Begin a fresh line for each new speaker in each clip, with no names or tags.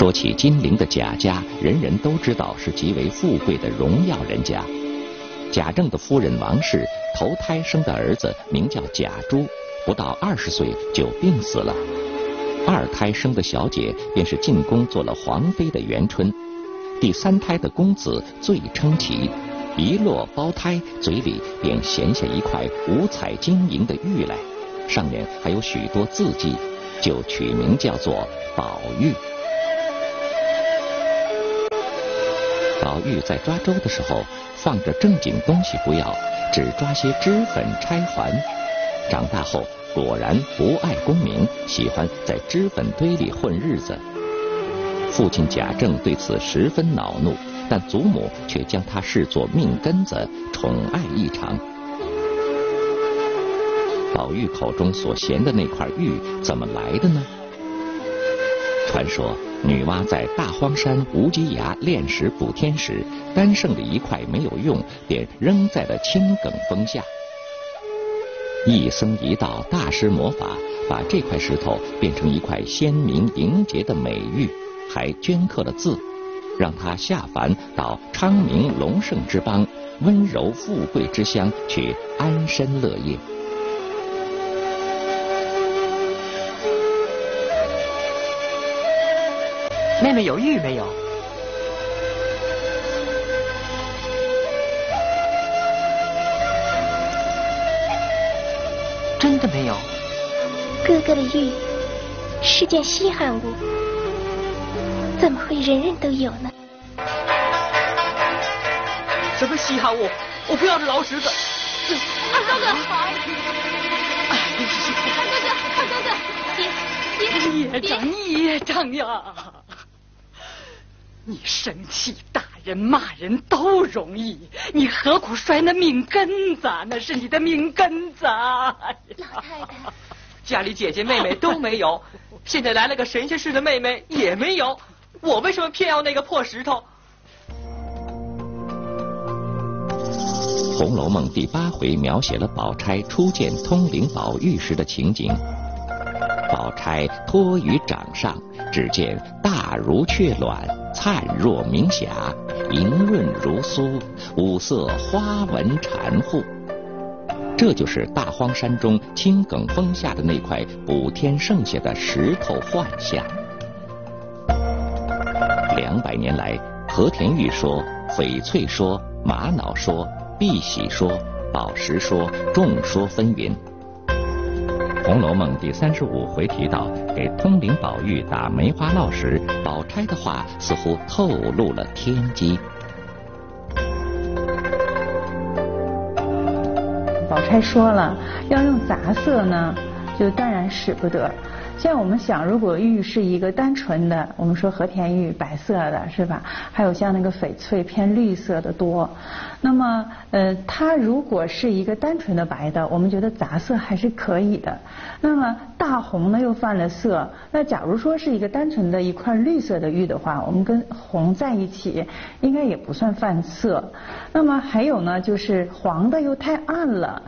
说起金陵的贾家，人人都知道是极为富贵的荣耀人家。贾政的夫人王氏头胎生的儿子名叫贾珠，不到二十岁就病死了。二胎生的小姐便是进宫做了皇妃的元春。第三胎的公子最称奇，一落胞胎，嘴里便衔下一块五彩晶莹的玉来，上面还有许多字迹，就取名叫做宝玉。宝玉在抓周的时候，放着正经东西不要，只抓些脂粉钗环。长大后果然不爱功名，喜欢在脂粉堆里混日子。父亲贾政对此十分恼怒，但祖母却将他视作命根子，宠爱异常。宝玉口中所衔的那块玉怎么来的呢？传说。女娲在大荒山无稽崖炼石补天时，单剩的一块没有用，便扔在了青埂峰下。一僧一道大施魔法，把这块石头变成一块鲜明莹洁的美玉，还镌刻了字，让他下凡到昌明隆盛之邦、温柔富贵之乡去安身乐业。
妹妹有玉没有？真的没有。
哥哥的玉是件稀罕物，怎么会人人都有呢？
什么稀罕物？我不要这老石子。
二哥哥好。二哥哥，二哥哥，
别别！孽障孽障呀！你生气打人骂人都容易，你何苦摔那命根子？那是你的命根子。老
太太，
家里姐姐妹妹都没有，现在来了个神仙似的妹妹也没有，我为什么偏要那个破石头？
《红楼梦》第八回描写了宝钗初见通灵宝玉时的情景。宝钗托于掌上，只见大如雀卵，灿若明霞，莹润如酥，五色花纹缠护。这就是大荒山中青埂峰下的那块补天剩下的石头幻象。两百年来，和田玉说、翡翠说、玛瑙说、碧玺说、宝石说，众说纷纭。《红楼梦》第三十五回提到，给通灵宝玉打梅花烙时，宝钗的话似乎透露了天机。
宝钗说了，要用杂色呢，就当然使不得。像我们想，如果玉是一个单纯的，我们说和田玉白色的是吧？还有像那个翡翠偏绿色的多。那么，呃，它如果是一个单纯的白的，我们觉得杂色还是可以的。那么大红呢又犯了色。那假如说是一个单纯的一块绿色的玉的话，我们跟红在一起，应该也不算犯色。那么还有呢，就是黄的又太暗了。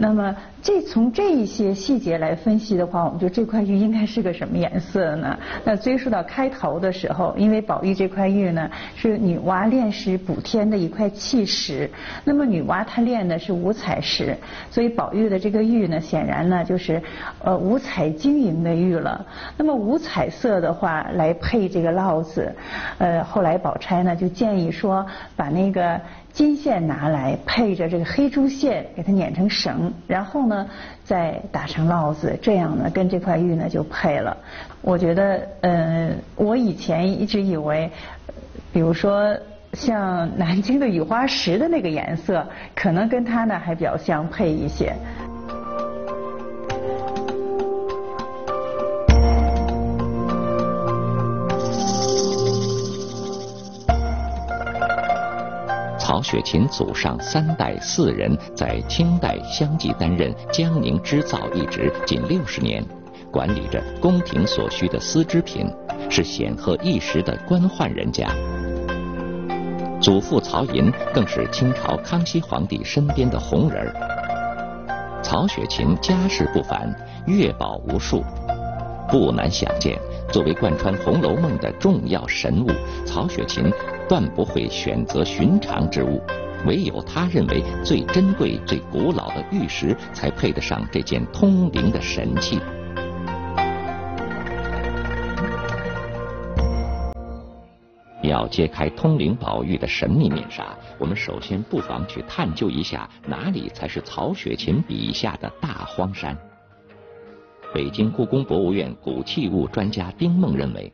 那么这从这一些细节来分析的话，我们就这块玉应该是个什么颜色呢？那追溯到开头的时候，因为宝玉这块玉呢是女娲炼石补天的一块器石，那么女娲她炼的是五彩石，所以宝玉的这个玉呢，显然呢就是呃五彩晶莹的玉了。那么五彩色的话来配这个烙子，呃后来宝钗呢就建议说把那个。金线拿来配着这个黑珠线，给它捻成绳，然后呢再打成烙子，这样呢跟这块玉呢就配了。我觉得，嗯，我以前一直以为，比如说像南京的雨花石的那个颜色，可能跟它呢还比较相配一些。
曹雪芹祖上三代四人在清代相继担任江宁织造一职近六十年，管理着宫廷所需的丝织品，是显赫一时的官宦人家。祖父曹寅更是清朝康熙皇帝身边的红人。曹雪芹家世不凡，月宝无数，不难想见，作为贯穿《红楼梦》的重要神物，曹雪芹断不会选择寻常之物，唯有他认为最珍贵、最古老的玉石，才配得上这件通灵的神器。要揭开通灵宝玉的神秘面纱，我们首先不妨去探究一下哪里才是曹雪芹笔下的大荒山。北京故宫博物院古器物专家丁梦认为，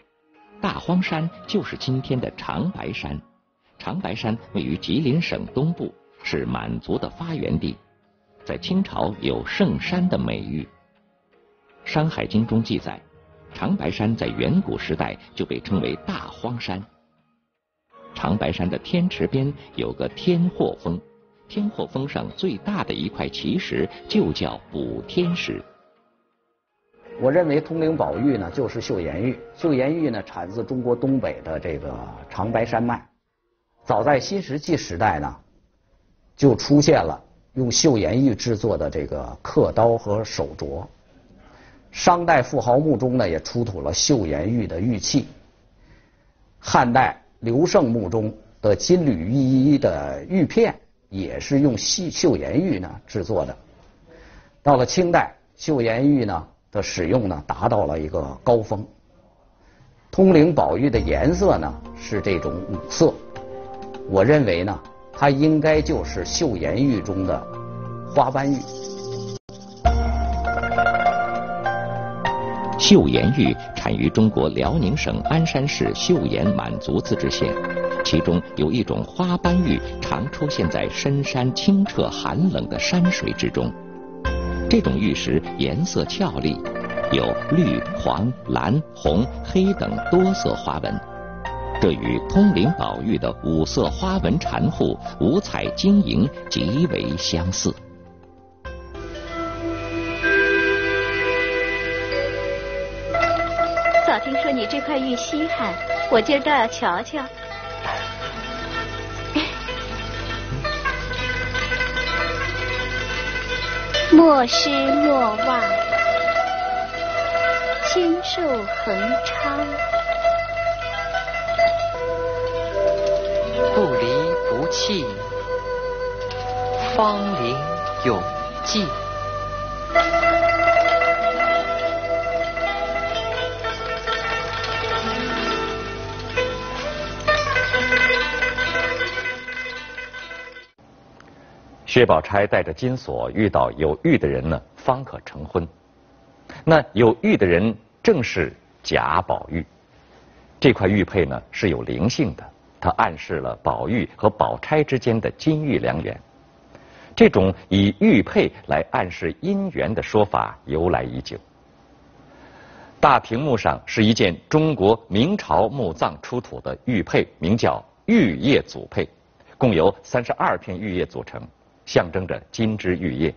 大荒山就是今天的长白山。长白山位于吉林省东部，是满族的发源地，在清朝有圣山的美誉。《山海经》中记载，长白山在远古时代就被称为大荒山。长白山的天池边有个天祸峰，天祸峰上最大的一块奇石就叫补天石。
我认为通灵宝玉呢就是岫岩玉，岫岩玉呢产自中国东北的这个长白山脉。早在新石器时代呢，就出现了用岫岩玉制作的这个刻刀和手镯。商代富豪墓中呢也出土了岫岩玉的玉器。汉代。刘胜墓中的金缕玉衣的玉片也是用细岫岩玉呢制作的。到了清代，岫岩玉呢的使用呢达到了一个高峰。通灵宝玉的颜色呢是这种五色，我认为呢它应该就是岫岩玉中的花斑玉。
岫岩玉产于中国辽宁省鞍山市岫岩满族自治县，其中有一种花斑玉常出现在深山清澈寒冷的山水之中。这种玉石颜色俏丽，有绿、黄、蓝、红、黑等多色花纹，这与通灵宝玉的五色花纹缠护、五彩晶莹极为相似。
早听说你这块玉稀罕，我今儿倒要瞧瞧。莫失莫忘，千寿恒昌，
不离不弃，芳龄永继。
薛宝钗带着金锁遇到有玉的人呢，方可成婚。那有玉的人正是贾宝玉。这块玉佩呢是有灵性的，它暗示了宝玉和宝钗之间的金玉良缘。这种以玉佩来暗示姻缘的说法由来已久。大屏幕上是一件中国明朝墓葬出土的玉佩，名叫玉叶组佩，共有三十二片玉叶组成。象征着金枝玉叶，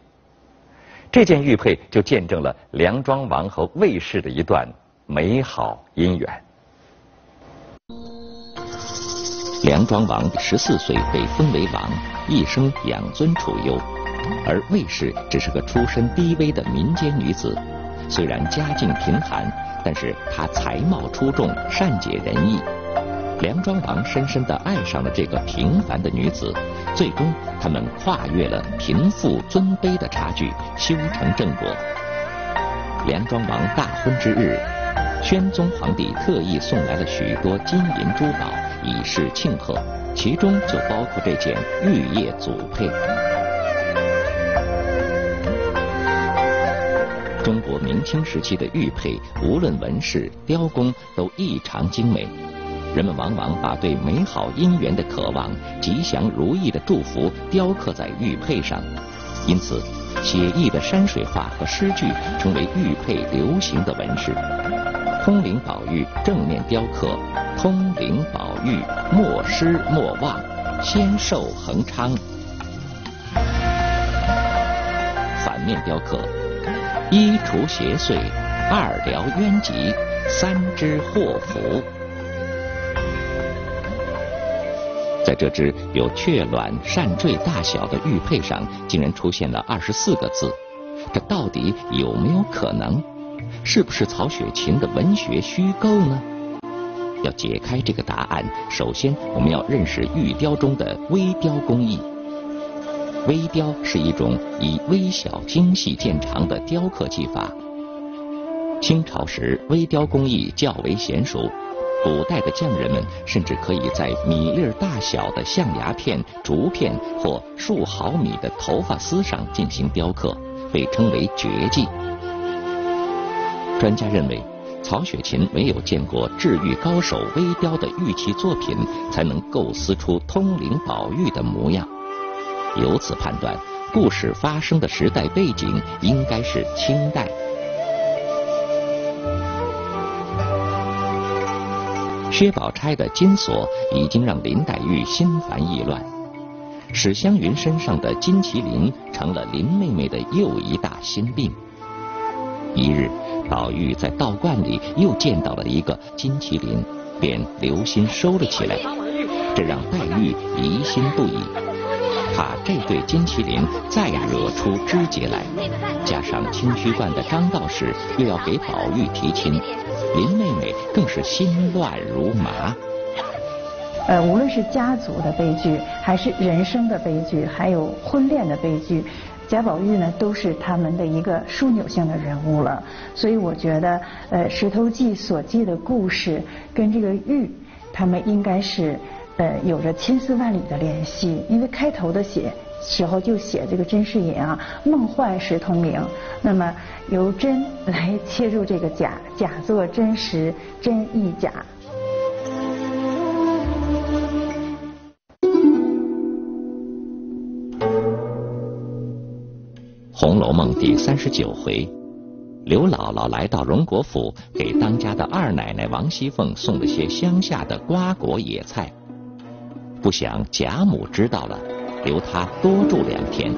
这件玉佩就见证了梁庄王和魏氏的一段美好姻缘。梁庄王十四岁被封为王，一生养尊处优，而魏氏只是个出身低微的民间女子，虽然家境贫寒，但是她才貌出众，善解人意。梁庄王深深地爱上了这个平凡的女子，最终他们跨越了贫富尊卑的差距，修成正果。梁庄王大婚之日，宣宗皇帝特意送来了许多金银珠宝以示庆贺，其中就包括这件玉叶组佩。中国明清时期的玉佩，无论纹饰、雕工都异常精美。人们往往把对美好姻缘的渴望、吉祥如意的祝福雕刻在玉佩上，因此，写意的山水画和诗句成为玉佩流行的纹饰。通灵宝玉正面雕刻“通灵宝玉，莫失莫忘，仙寿恒昌”；反面雕刻“一除邪祟，二疗冤疾，三知祸福”。在这只有雀卵扇坠大小的玉佩上，竟然出现了二十四个字，这到底有没有可能？是不是曹雪芹的文学虚构呢？要解开这个答案，首先我们要认识玉雕中的微雕工艺。微雕是一种以微小精细见长的雕刻技法。清朝时，微雕工艺较为娴熟，古代的匠人们甚至可以在米粒大小的象牙片、竹片或数毫米的头发丝上进行雕刻，被称为绝技。专家认为。曹雪芹唯有见过治愈高手微雕的玉器作品，才能构思出通灵宝玉的模样。由此判断，故事发生的时代背景应该是清代。薛宝钗的金锁已经让林黛玉心烦意乱，史湘云身上的金麒麟成了林妹妹的又一大心病。一日。宝玉在道观里又见到了一个金麒麟，便留心收了起来，这让黛玉疑心不已，怕这对金麒麟再惹出枝节来。加上清虚观的张道士又要给宝玉提亲，林妹妹更是心乱如麻。
呃，无论是家族的悲剧，还是人生的悲剧，还有婚恋的悲剧。贾宝玉呢，都是他们的一个枢纽性的人物了，所以我觉得，呃，《石头记》所记的故事跟这个玉，他们应该是呃有着千丝万缕的联系。因为开头的写时候就写这个甄士隐啊，梦幻石通灵，那么由真来切入这个假，假作真实，真亦假。
《红楼梦》第三十九回，刘姥姥来到荣国府，给当家的二奶奶王熙凤送了些乡下的瓜果野菜。不想贾母知道了，留他多住两天，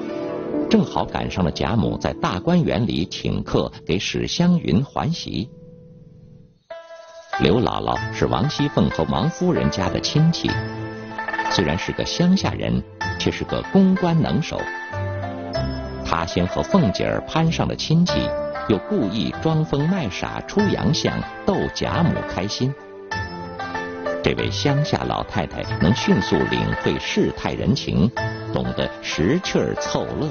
正好赶上了贾母在大观园里请客给史湘云还席。刘姥姥是王熙凤和王夫人家的亲戚，虽然是个乡下人，却是个公关能手。他先和凤姐儿攀上了亲戚，又故意装疯卖傻出洋相逗贾母开心。这位乡下老太太能迅速领会世态人情，懂得识趣儿凑乐。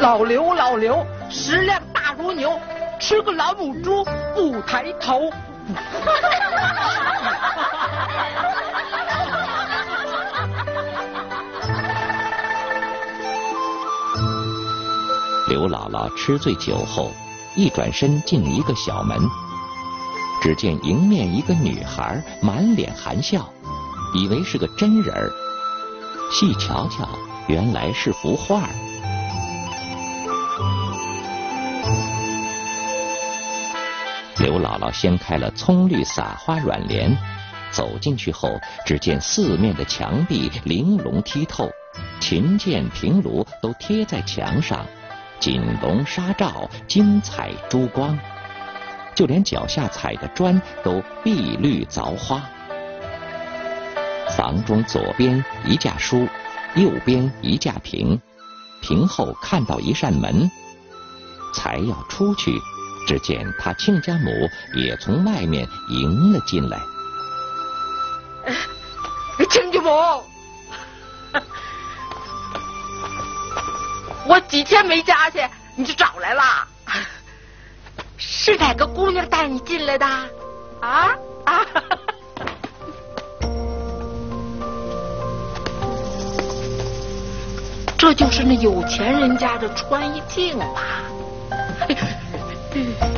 老刘，老刘，食量大如牛，吃个老母猪不抬头。
刘姥姥吃醉酒后，一转身进一个小门，只见迎面一个女孩，满脸含笑，以为是个真人，细瞧瞧，原来是幅画。刘姥姥掀开了葱绿撒花软帘，走进去后，只见四面的墙壁玲珑剔透，琴键平炉都贴在墙上。锦笼纱罩，金彩珠光，就连脚下踩的砖都碧绿凿花。房中左边一架书，右边一架屏，屏后看到一扇门，才要出去，只见他亲家母也从外面迎了进来。
亲家母。我几天没家去，你就找来了？是哪个姑娘带你进来的？啊啊！这就是那有钱人家的穿衣镜吧？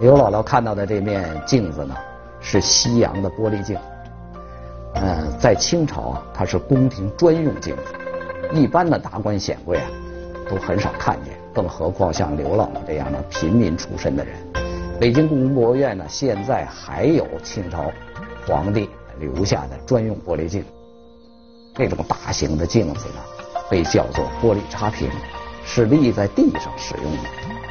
刘姥姥看到的这面镜子呢，是西洋的玻璃镜。嗯，在清朝啊，它是宫廷专用镜子，一般的达官显贵啊，都很少看见，更何况像刘姥姥这样的平民出身的人。北京故宫博物院呢，现在还有清朝皇帝留下的专用玻璃镜。这种大型的镜子呢，被叫做玻璃插屏，是立在地上使用的。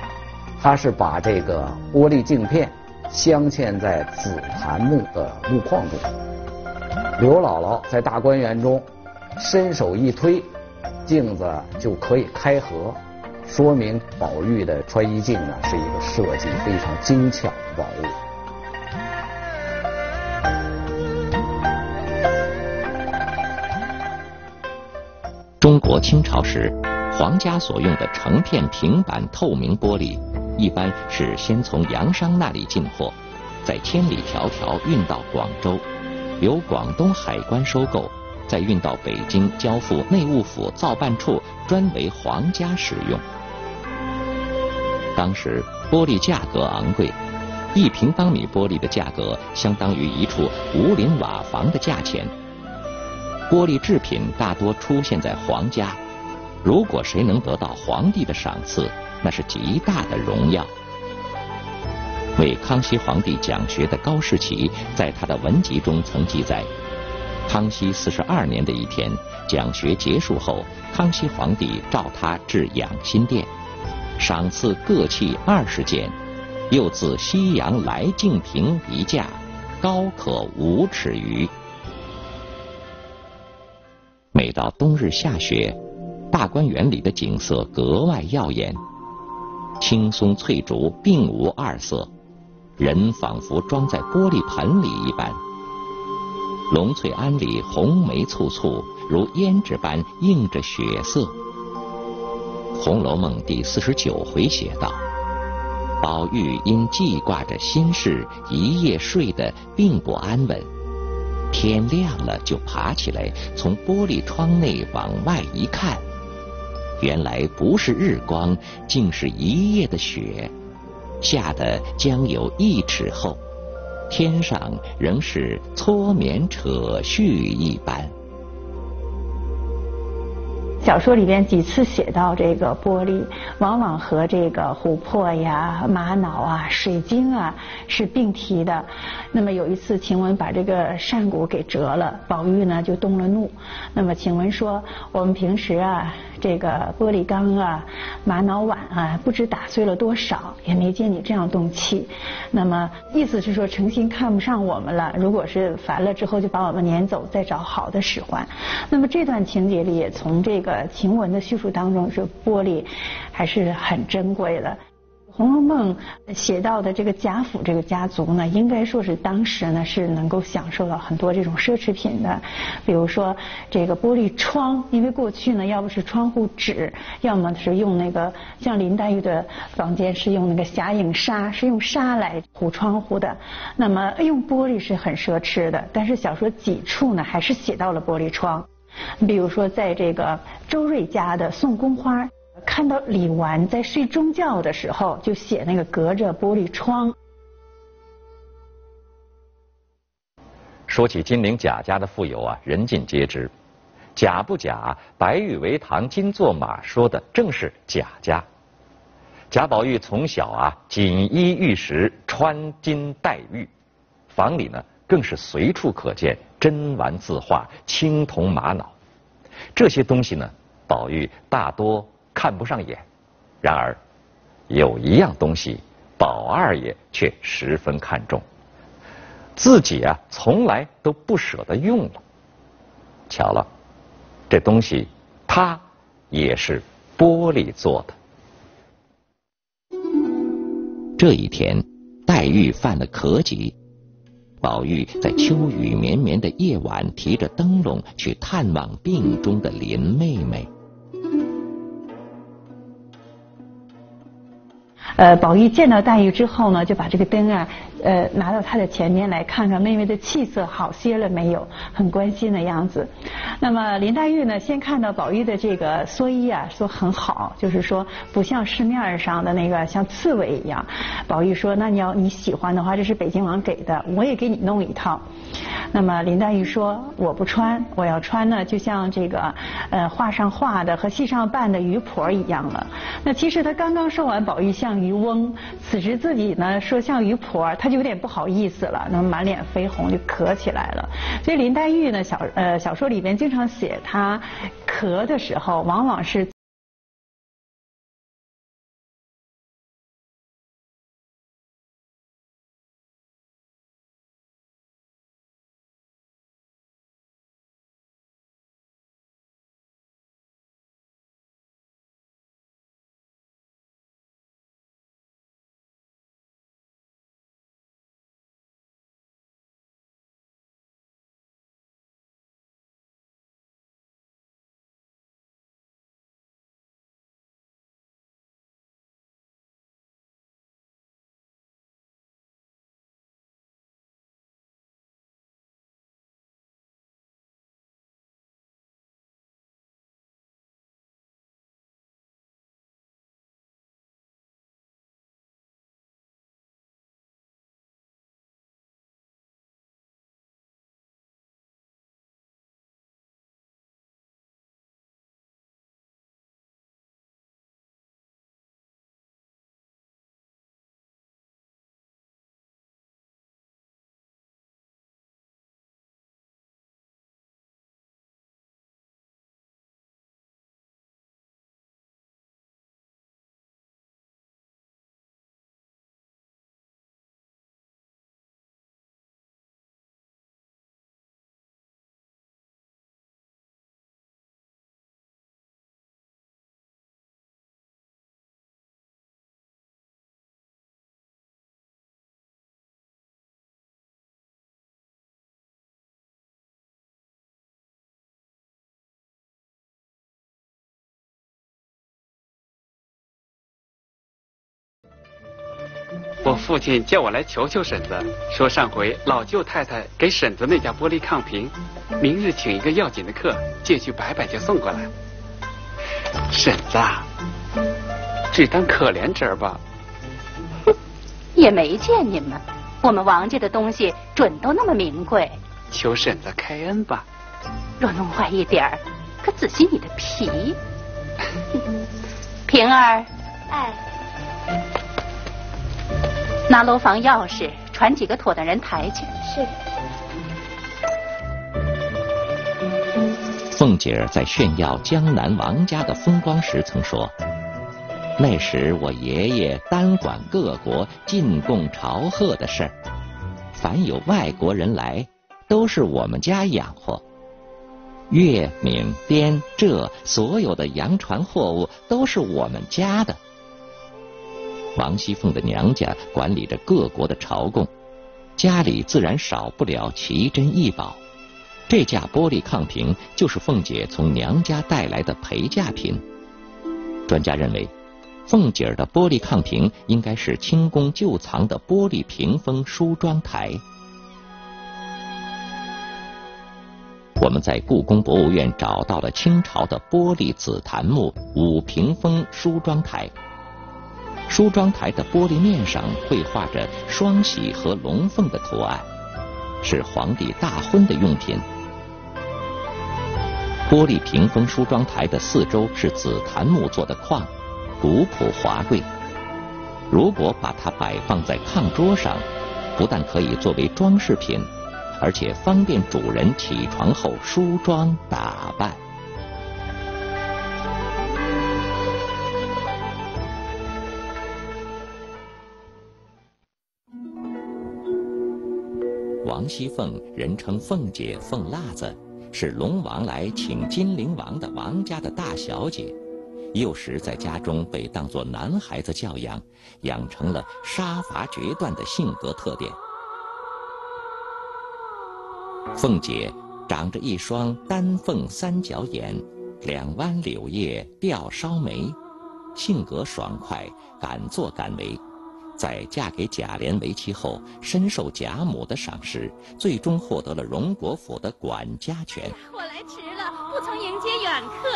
他是把这个玻璃镜片镶嵌在紫檀木的木框中。刘姥姥在大观园中伸手一推，镜子就可以开合，说明宝玉的穿衣镜呢是一个设计非常精巧的宝物。
中国清朝时，皇家所用的成片平板透明玻璃，一般是先从洋商那里进货，再千里迢迢运到广州，由广东海关收购，再运到北京交付内务府造办处，专为皇家使用。当时玻璃价格昂贵，一平方米玻璃的价格相当于一处五邻瓦房的价钱。玻璃制品大多出现在皇家，如果谁能得到皇帝的赏赐，那是极大的荣耀。为康熙皇帝讲学的高士奇，在他的文集中曾记载：康熙四十二年的一天，讲学结束后，康熙皇帝召他至养心殿，赏赐各器二十件，又自西洋来镜瓶一架，高可五尺余。每到冬日下雪，大观园里的景色格外耀眼。青松翠竹并无二色，人仿佛装在玻璃盆里一般。龙翠庵里红梅簇簇，如胭脂般映着雪色。《红楼梦》第四十九回写道：“宝玉因记挂着心事，一夜睡得并不安稳。”天亮了，就爬起来，从玻璃窗内往外一看，原来不是日光，竟是一夜的雪，下的将有一尺厚，天上仍是搓棉扯絮一般。
小说里边几次写到这个玻璃，往往和这个琥珀呀、玛瑙啊、水晶啊是并提的。那么有一次，晴雯把这个扇骨给折了，宝玉呢就动了怒。那么晴雯说：“我们平时啊，这个玻璃缸啊、玛瑙碗啊，不知打碎了多少，也没见你这样动气。那么意思是说，诚心看不上我们了。如果是烦了之后，就把我们撵走，再找好的使唤。那么这段情节里也从这个。晴雯的叙述当中，是玻璃还是很珍贵的。《红楼梦》写到的这个贾府这个家族呢，应该说是当时呢是能够享受到很多这种奢侈品的，比如说这个玻璃窗，因为过去呢要不是窗户纸，要么是用那个像林黛玉的房间是用那个霞影纱，是用纱来糊窗户的，那么用玻璃是很奢侈的。但是小说几处呢还是写到了玻璃窗。比如说，在这个周瑞家的送宫花，看到李纨在睡中觉的时候，就写那个隔着玻璃窗。
说起金陵贾家的富有啊，人尽皆知。贾不假，白玉为堂，金作马，说的正是贾家。贾宝玉从小啊，锦衣玉食，穿金戴玉，房里呢更是随处可见。珍玩字画、青铜玛瑙，这些东西呢，宝玉大多看不上眼。然而，有一样东西，宝二爷却十分看重，自己啊从来都不舍得用了。巧了，这东西它也是玻璃做的。这一天，黛玉犯了咳疾。宝玉在秋雨绵绵的夜晚，提着灯笼去探望病中的林妹妹。
呃，宝玉见到黛玉之后呢，就把这个灯啊，呃，拿到她的前面来看看妹妹的气色好些了没有，很关心的样子。那么林黛玉呢，先看到宝玉的这个蓑衣啊，说很好，就是说不像市面上的那个像刺猬一样。宝玉说：“那你要你喜欢的话，这是北京王给的，我也给你弄一套。”那么林黛玉说：“我不穿，我要穿呢，就像这个呃画上画的和戏上扮的鱼婆一样了。”那其实他刚刚说完宝玉像鱼。渔翁此时自己呢说像渔婆，他就有点不好意思了，那么满脸绯红就咳起来了。所以林黛玉呢小呃小说里边经常写她咳的时候，往往是。
我父亲叫我来求求婶子，说上回老舅太太给婶子那架玻璃炕瓶，明日请一个要紧的客，借去摆摆就送过来。婶子，只当可怜侄儿吧。
也没见你们，我们王家的东西准都那么名贵。
求婶子开恩吧。
若弄坏一点儿，可仔细你的皮。平儿，
哎，
拿楼房钥匙，传几个妥当人抬去。
是。
凤姐儿在炫耀江南王家的风光时曾说：“那时我爷爷单管各国进贡朝贺的事儿，凡有外国人来，都是我们家养活。粤、闽、滇、浙所有的洋船货物都是我们家的。王熙凤的娘家管理着各国的朝贡，家里自然少不了奇珍异宝。”这架玻璃炕瓶就是凤姐从娘家带来的陪嫁品。专家认为，凤姐儿的玻璃炕瓶应该是清宫旧藏的玻璃屏风梳妆台。我们在故宫博物院找到了清朝的玻璃紫檀木五屏风梳妆台。梳妆台的玻璃面上绘画着双喜和龙凤的图案，是皇帝大婚的用品。玻璃屏风梳妆台的四周是紫檀木做的框，古朴华贵。如果把它摆放在炕桌上，不但可以作为装饰品，而且方便主人起床后梳妆打扮。王熙凤，人称凤姐、凤辣子。是龙王来请金陵王的王家的大小姐，幼时在家中被当作男孩子教养，养成了杀伐决断的性格特点。凤姐长着一双丹凤三角眼，两弯柳叶吊梢眉，性格爽快，敢作敢为。在嫁给贾琏为妻后，深受贾母的赏识，最终获得了荣国府的管家权。
我来迟了，不曾迎接远客。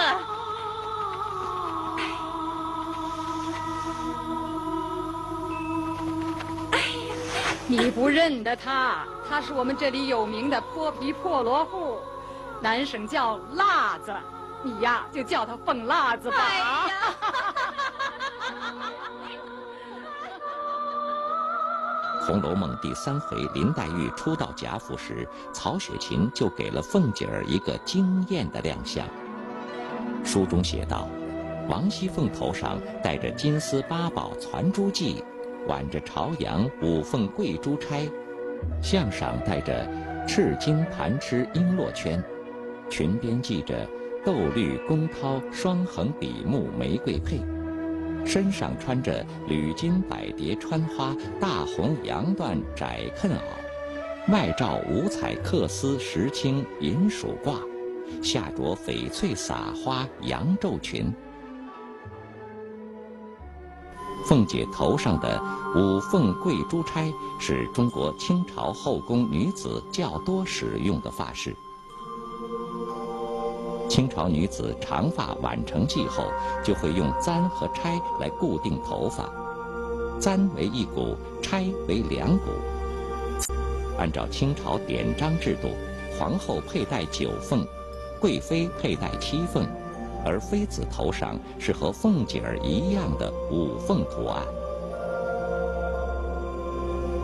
哎呀，你不认得他？他是我们这里有名的泼皮破罗户，南省叫辣子，你呀就叫他凤辣子吧。哎呀！
《红楼梦》第三回，林黛玉初到贾府时，曹雪芹就给了凤姐儿一个惊艳的亮相。书中写道：“王熙凤头上戴着金丝八宝攒珠髻，挽着朝阳五凤贵珠钗，项上戴着赤金盘螭璎珞圈，裙边系着豆绿宫绦双横笔目玫瑰佩。”身上穿着缕金百蝶穿花大红洋缎窄裉袄，外罩五彩缂丝石青银鼠褂，下着翡翠撒花洋绉裙。凤姐头上的五凤贵珠钗是中国清朝后宫女子较多使用的发饰。清朝女子长发挽成髻后，就会用簪和钗来固定头发，簪为一股，钗为两股。按照清朝典章制度，皇后佩戴九凤，贵妃佩戴七凤，而妃子头上是和凤姐儿一样的五凤图案。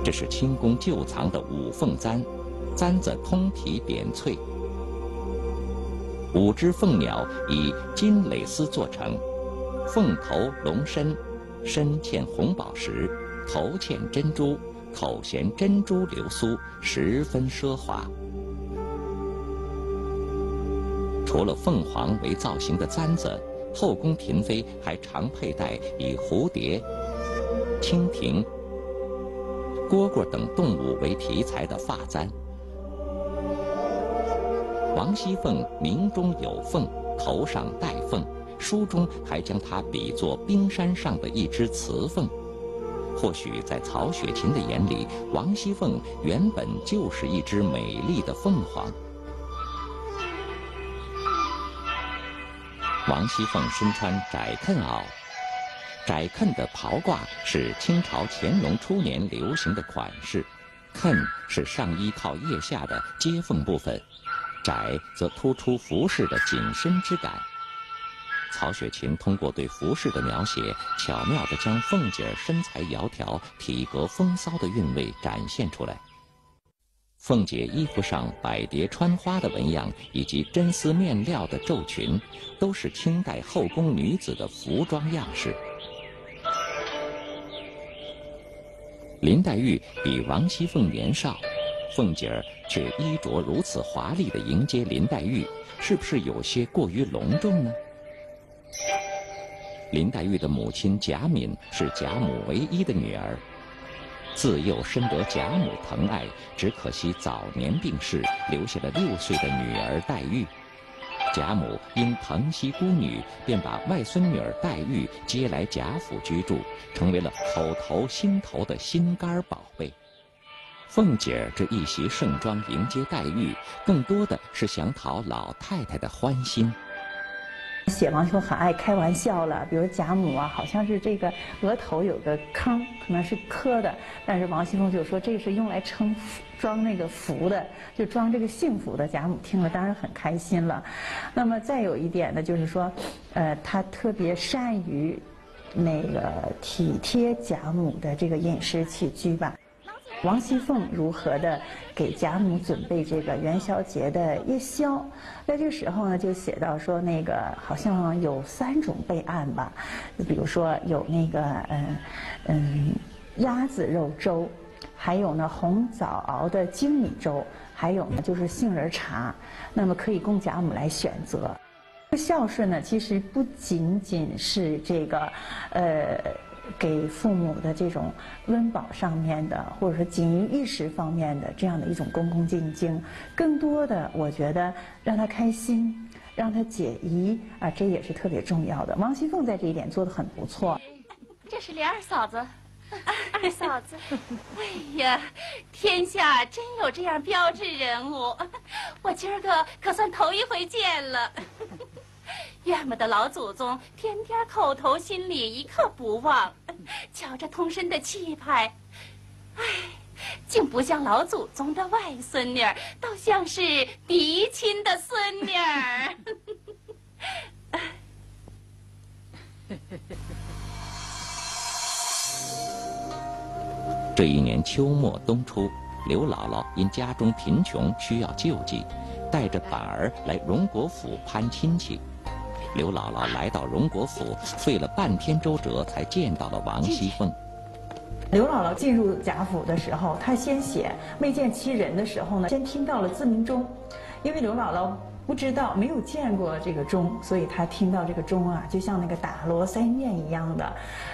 这是清宫旧藏的五凤簪，簪子通体点翠。五只凤鸟以金蕾丝做成，凤头龙身，身嵌红宝石，头嵌珍珠，口衔珍珠流苏，十分奢华。除了凤凰为造型的簪子，后宫嫔妃还常佩戴以蝴蝶、蜻蜓、蝈蝈等动物为题材的发簪。王熙凤名中有凤，头上戴凤，书中还将她比作冰山上的一只雌凤。或许在曹雪芹的眼里，王熙凤原本就是一只美丽的凤凰。王熙凤身穿窄裉袄，窄裉的袍褂是清朝乾隆初年流行的款式，裉是上衣靠腋下的接缝部分，窄则突出服饰的紧身之感。曹雪芹通过对服饰的描写，巧妙地将凤姐身材窈窕、体格风骚的韵味展现出来。凤姐衣服上百蝶穿花的纹样，以及真丝面料的皱裙，都是清代后宫女子的服装样式。林黛玉比王熙凤年少，凤姐儿却衣着如此华丽的迎接林黛玉，是不是有些过于隆重呢？林黛玉的母亲贾敏是贾母唯一的女儿。自幼深得贾母疼爱，只可惜早年病逝，留下了六岁的女儿黛玉。贾母因疼惜孤女，便把外孙女儿黛玉接来贾府居住，成为了口头心头的心肝宝贝。凤姐儿这一袭盛装迎接黛玉，更多的是想讨老太太的欢心。
写王熙凤很爱开玩笑了，比如贾母啊，好像是这个额头有个坑，可能是磕的，但是王熙凤就说这是用来称装那个福的，就装这个幸福的。贾母听了当然很开心了。那么再有一点呢，就是说，呃，她特别善于那个体贴贾母的这个饮食起居吧。王熙凤如何的给贾母准备这个元宵节的夜宵？在这个时候呢，就写到说那个好像有三种备案吧，就比如说有那个嗯嗯鸭子肉粥，还有呢红枣熬的粳米粥，还有呢就是杏仁茶，那么可以供贾母来选择。孝顺呢，其实不仅仅是这个呃。给父母的这种温饱上面的，或者说锦衣玉食方面的这样的一种恭恭敬敬，更多的我觉得让他开心，让他解疑啊，这也是特别重要的。王熙凤在这一点做的很不错。
这是莲二嫂子，二嫂子，哎呀，天下真有这样标致人物，我今儿个可算头一回见了。岳母的老祖宗天天口头心里一刻不忘，瞧这通身的气派，哎，竟不像老祖宗的外孙女儿，倒像是嫡亲的孙女儿。
这一年秋末冬初，刘姥姥因家中贫穷需要救济，带着板儿来荣国府攀亲戚。刘姥姥来到荣国府，费了半天周折才见到了王熙凤。
刘姥姥进入贾府的时候，她先写未见其人的时候呢，先听到了自鸣钟，因为刘姥姥。不知道没有见过这个钟，所以他听到这个钟啊，就像那个打螺塞面一样的，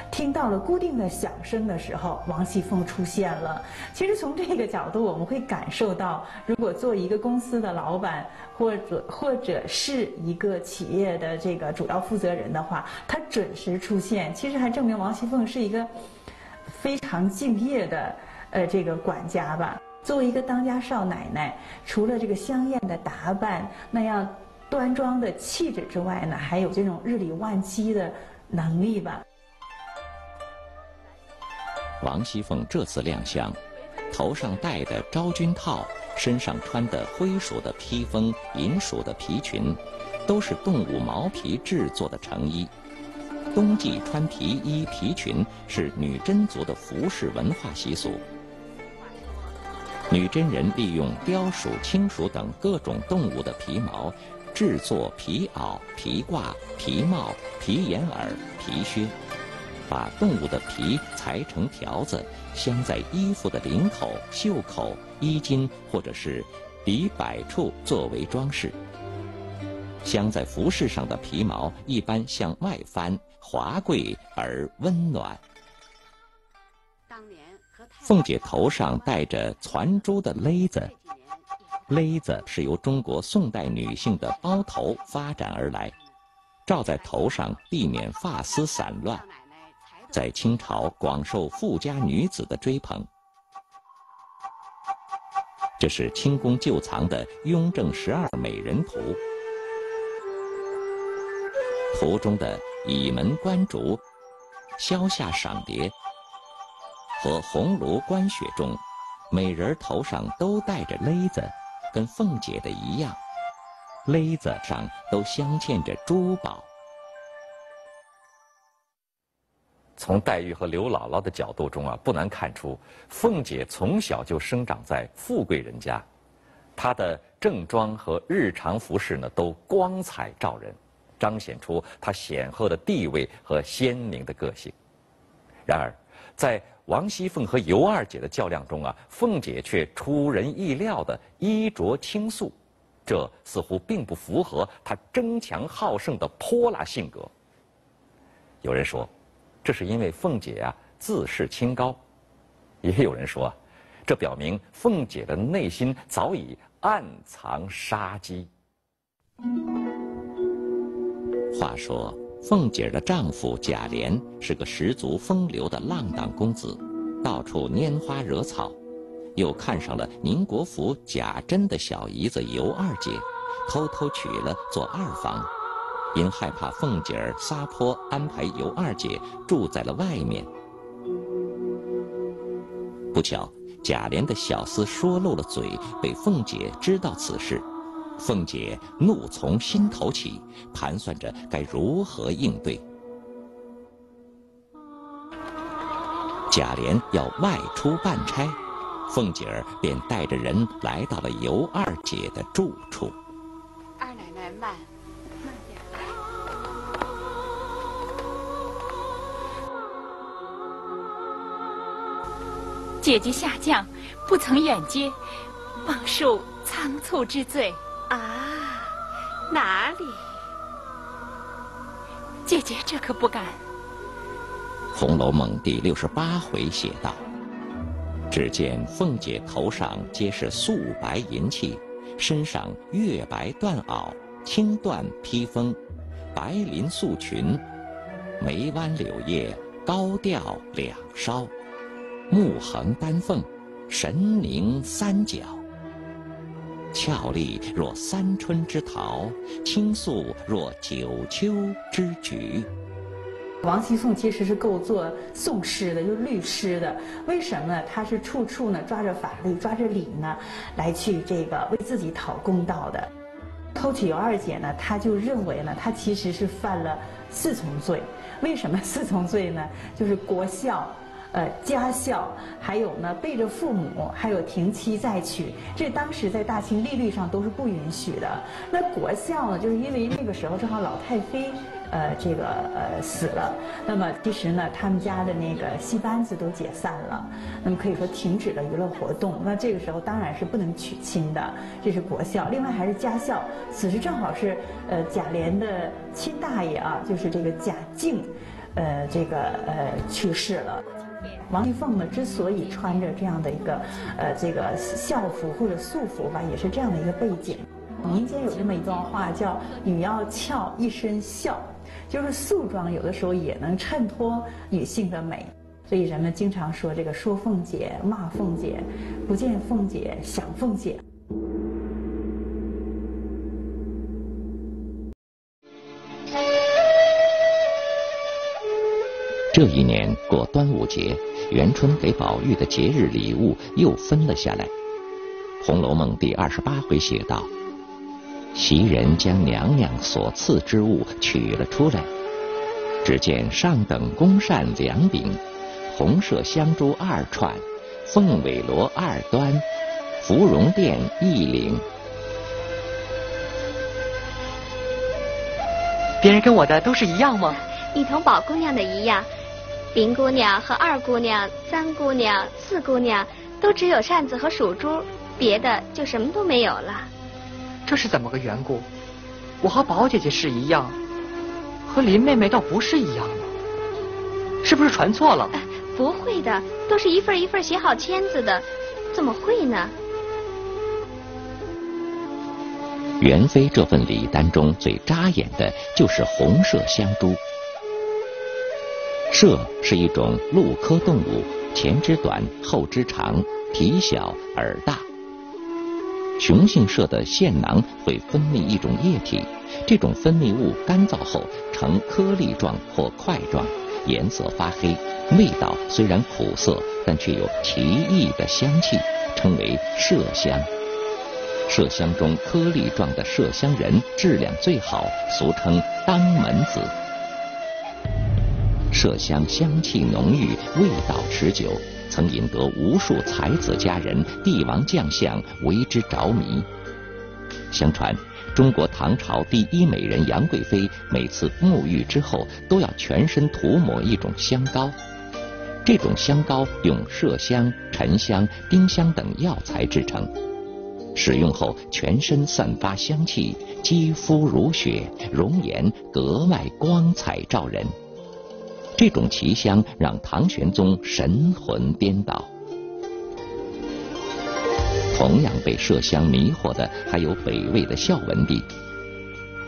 听到了固定的响声的时候，王熙凤出现了。其实从这个角度，我们会感受到，如果做一个公司的老板，或者或者是一个企业的这个主要负责人的话，他准时出现，其实还证明王熙凤是一个非常敬业的呃这个管家吧。作为一个当家少奶奶，除了这个香艳的打扮、那样端庄的气质之外呢，还有这种日理万机的能力吧。
王熙凤这次亮相，头上戴的昭君套，身上穿的灰鼠的披风、银鼠的皮裙，都是动物毛皮制作的成衣。冬季穿皮衣、皮裙是女真族的服饰文化习俗。女真人利用貂鼠、青鼠等各种动物的皮毛，制作皮袄、皮褂、皮帽、皮眼耳、皮靴，把动物的皮裁成条子，镶在衣服的领口、袖口、衣襟或者是底摆处作为装饰。镶在服饰上的皮毛一般向外翻，华贵而温暖。凤姐头上戴着攒珠的勒子，勒子是由中国宋代女性的包头发展而来，罩在头上避免发丝散乱。在清朝广受富家女子的追捧。这是清宫旧藏的《雍正十二美人图》，图中的倚门观竹、萧下赏蝶和红炉观雪中，美人头上都戴着勒子，跟凤姐的一样，勒子上都镶嵌着珠宝。
从黛玉和刘姥姥的角度中啊，不难看出，凤姐从小就生长在富贵人家，她的正装和日常服饰呢都光彩照人，彰显出她显赫的地位和鲜明的个性。然而，在王熙凤和尤二姐的较量中啊，凤姐却出人意料的衣着清素，这似乎并不符合她争强好胜的泼辣性格。有人说。这是因为凤姐啊自视清高，也有人说，这表明凤姐的内心早已暗藏杀机。
话说，凤姐的丈夫贾琏是个十足风流的浪荡公子，到处拈花惹草，又看上了宁国府贾珍的小姨子尤二姐，偷偷娶了做二房。因害怕凤姐儿撒泼，安排尤二姐住在了外面。不巧，贾琏的小厮说漏了嘴，被凤姐知道此事。凤姐怒从心头起，盘算着该如何应对。贾琏要外出办差，凤姐儿便带着人来到了尤二姐的住处。
二奶奶慢。
慢点姐姐下降，不曾远接，望恕仓促之罪。
啊，哪里？
姐姐这可不敢。
《红楼梦》第六十八回写道：只见凤姐头上皆是素白银器，身上月白缎袄，青缎披风，白绫素裙，眉弯柳叶，高调两梢。目横丹凤，神凝三角，俏丽若三春之桃，清素若九秋之菊。
王熙凤其实是够做宋诗的，就是律诗的。为什么呢？她是处处呢抓着法律、抓着理呢，来去这个为自己讨公道的。偷取尤二姐呢，她就认为呢，她其实是犯了四重罪。为什么四重罪呢？就是国孝。呃，家孝，还有呢，背着父母，还有停妻再娶，这当时在大清律例上都是不允许的。那国孝呢，就是因为那个时候正好老太妃，呃，这个呃死了，那么其实呢，他们家的那个戏班子都解散了，那么可以说停止了娱乐活动。那这个时候当然是不能娶亲的，这是国孝。另外还是家孝，此时正好是呃贾琏的亲大爷啊，就是这个贾敬，呃，这个呃去世了。王熙凤呢，之所以穿着这样的一个，呃，这个校服或者素服吧，也是这样的一个背景。民间有这么一段话，叫“女要俏一身孝”，就是素装有的时候也能衬托女性的美。所以人们经常说这个说凤姐，骂凤姐，不见凤姐想凤姐。
这一年过端午节，元春给宝玉的节日礼物又分了下来。《红楼梦》第二十八回写道：袭人将娘娘所赐之物取了出来，只见上等宫扇两柄，红麝香珠二串，凤尾螺二端，芙蓉垫一领。
别人跟我的都是一样吗？
你同宝姑娘的一样。林姑娘和二姑娘、三姑娘、四姑娘都只有扇子和数珠，别的就什么都没有了。
这是怎么个缘故？我和宝姐姐是一样，和林妹妹倒不是一样是不是传错了？
不会的，都是一份一份写好签子的，怎么会呢？
元妃这份礼单中最扎眼的就是红麝香珠。麝是一种鹿科动物，前肢短，后肢长，体小耳大。雄性麝的腺囊会分泌一种液体，这种分泌物干燥后呈颗粒状或块状，颜色发黑，味道虽然苦涩，但却有奇异的香气，称为麝香。麝香中颗粒状的麝香仁质量最好，俗称当门子。麝香香气浓郁，味道持久。曾引得无数才子佳人、帝王将相为之着迷。相传，中国唐朝第一美人杨贵妃每次沐浴之后都要全身涂抹一种香膏，这种香膏用麝香、沉香、丁香等药材制成，使用后全身散发香气，肌肤如雪，容颜格外光彩照人。这种奇香让唐玄宗神魂颠倒。同样被麝香迷惑的还有北魏的孝文帝。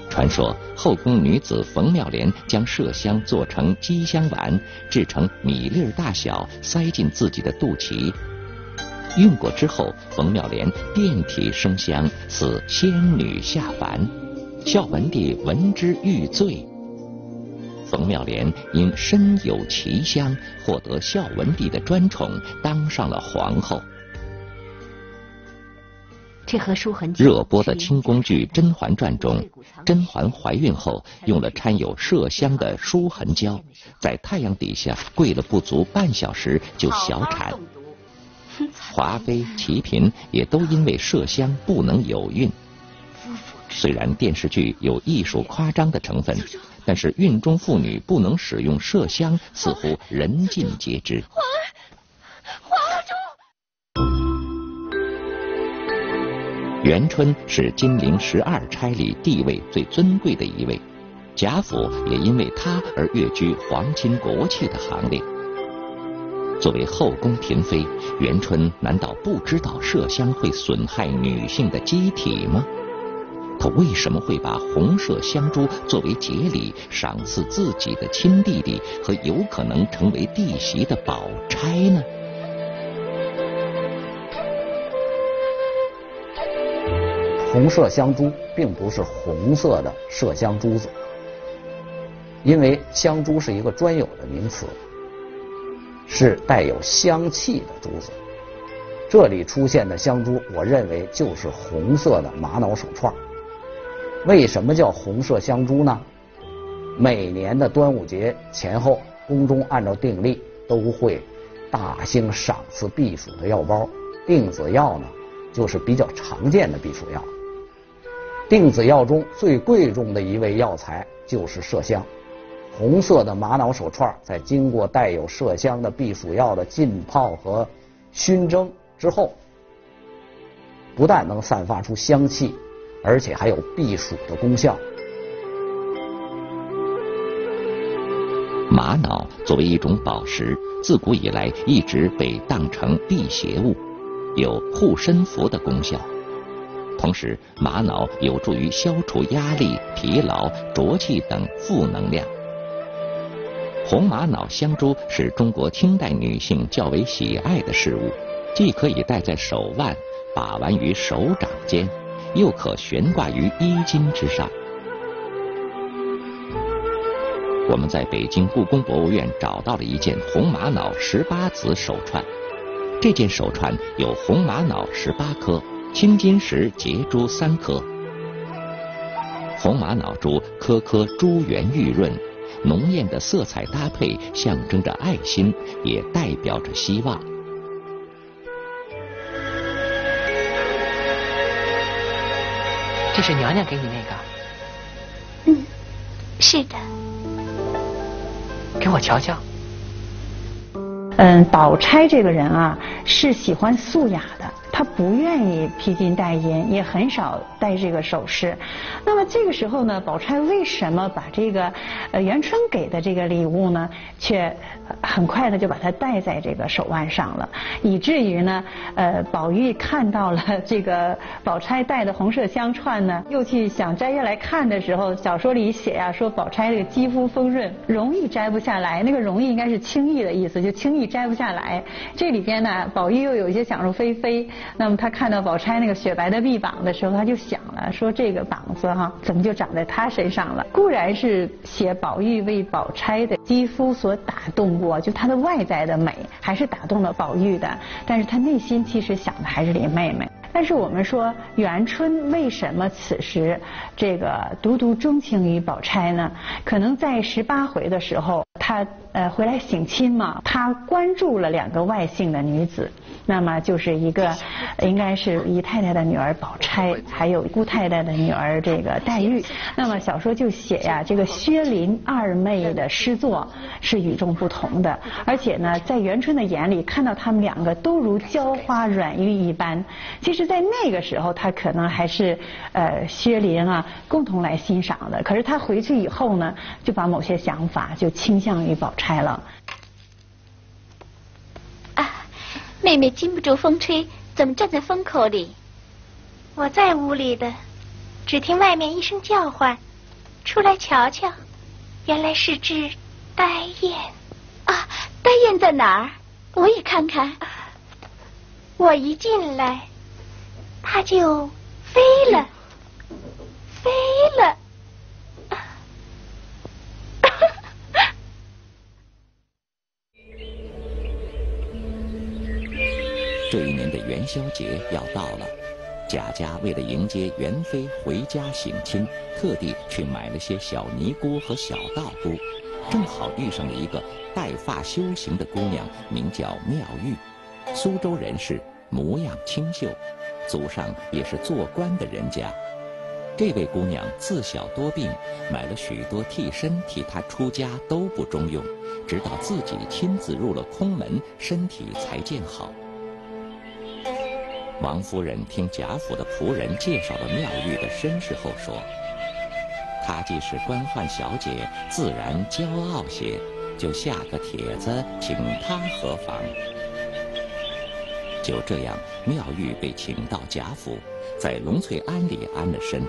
传说后宫女子冯妙莲将麝香做成鸡香丸，制成米粒大小，塞进自己的肚脐。用过之后，冯妙莲遍体生香，似仙女下凡。孝文帝闻之欲醉。冯妙莲因身有奇香，获得孝文帝的专宠，当上了皇后。
这和书很
热播的清宫剧《甄嬛传》中，甄嬛怀孕后用了掺有麝香的舒痕胶，在太阳底下跪了不足半小时就小产。华妃、齐嫔也都因为麝香不能有孕。虽然电视剧有艺术夸张的成分。但是孕中妇女不能使用麝香，似乎人尽皆知。
皇，
元春是金陵十二钗里地位最尊贵的一位，贾府也因为她而跃居皇亲国戚的行列。作为后宫嫔妃，元春难道不知道麝香会损害女性的机体吗？他为什么会把红麝香珠作为节礼赏赐自己的亲弟弟和有可能成为弟媳的宝钗呢？
红麝香珠并不是红色的麝香珠子，因为香珠是一个专有的名词，是带有香气的珠子。这里出现的香珠，我认为就是红色的玛瑙手串。为什么叫红麝香珠呢？每年的端午节前后，宫中按照定例都会大兴赏赐避暑的药包。定子药呢，就是比较常见的避暑药。定子药中最贵重的一味药材就是麝香。红色的玛瑙手串，在经过带有麝香的避暑药的浸泡和熏蒸之后，不但能散发出香气。而且还有避暑的功效。
玛瑙作为一种宝石，自古以来一直被当成辟邪物，有护身符的功效。同时，玛瑙有助于消除压力、疲劳、浊气等负能量。红玛瑙香珠是中国清代女性较为喜爱的事物，既可以戴在手腕，把玩于手掌间。又可悬挂于衣襟之上。我们在北京故宫博物院找到了一件红玛瑙十八子手串，这件手串有红玛瑙十八颗，青金石结珠三颗。红玛瑙珠颗颗珠圆玉润，浓艳的色彩搭配象征着爱心，也代表着希望。
这是娘娘给你那个。
嗯，是的。
给我瞧瞧。
嗯，宝钗这个人啊，是喜欢素雅的。她不愿意披金戴银，也很少戴这个首饰。那么这个时候呢，宝钗为什么把这个呃元春给的这个礼物呢，却很快的就把它戴在这个手腕上了，以至于呢，呃，宝玉看到了这个宝钗戴的红色香串呢，又去想摘下来看的时候，小说里写呀，说宝钗这个肌肤丰润，容易摘不下来，那个容易应该是轻易的意思，就轻易摘不下来。这里边呢，宝玉又有一些想入非非。那么他看到宝钗那个雪白的臂膀的时候，他就想了，说这个膀子哈，怎么就长在他身上了？固然是写宝玉为宝钗的肌肤所打动过，就她的外在的美，还是打动了宝玉的。但是他内心其实想的还是林妹妹。但是我们说，元春为什么此时这个独独钟情于宝钗呢？可能在十八回的时候，他呃回来省亲嘛，他关注了两个外姓的女子，那么就是一个应该是姨太太的女儿宝钗，还有姑太太的女儿这个黛玉。那么小说就写呀，这个薛林二妹的诗作是与众不同的，而且呢，在元春的眼里，看到他们两个都如娇花软玉一般。其实。在那个时候，他可能还是呃薛林啊共同来欣赏的。可是他回去以后呢，就把某些想法就倾向于宝钗了。
啊，妹妹经不住风吹，怎么站在风口里？我在屋里的，只听外面一声叫唤，出来瞧瞧，原来是只呆雁。啊，呆雁在哪儿？我也看看。我一进来。它就飞了，飞了。
这一年的元宵节要到了，贾家为了迎接元妃回家省亲，特地去买了些小尼姑和小道姑，正好遇上了一个带发修行的姑娘，名叫妙玉，苏州人士，模样清秀。祖上也是做官的人家，这位姑娘自小多病，买了许多替身替她出家都不中用，直到自己亲自入了空门，身体才见好。王夫人听贾府的仆人介绍了妙玉的身世后说：“她既是官宦小姐，自然骄傲些，就下个帖子请她何妨？”就这样，妙玉被请到贾府，在龙翠庵里安了身。《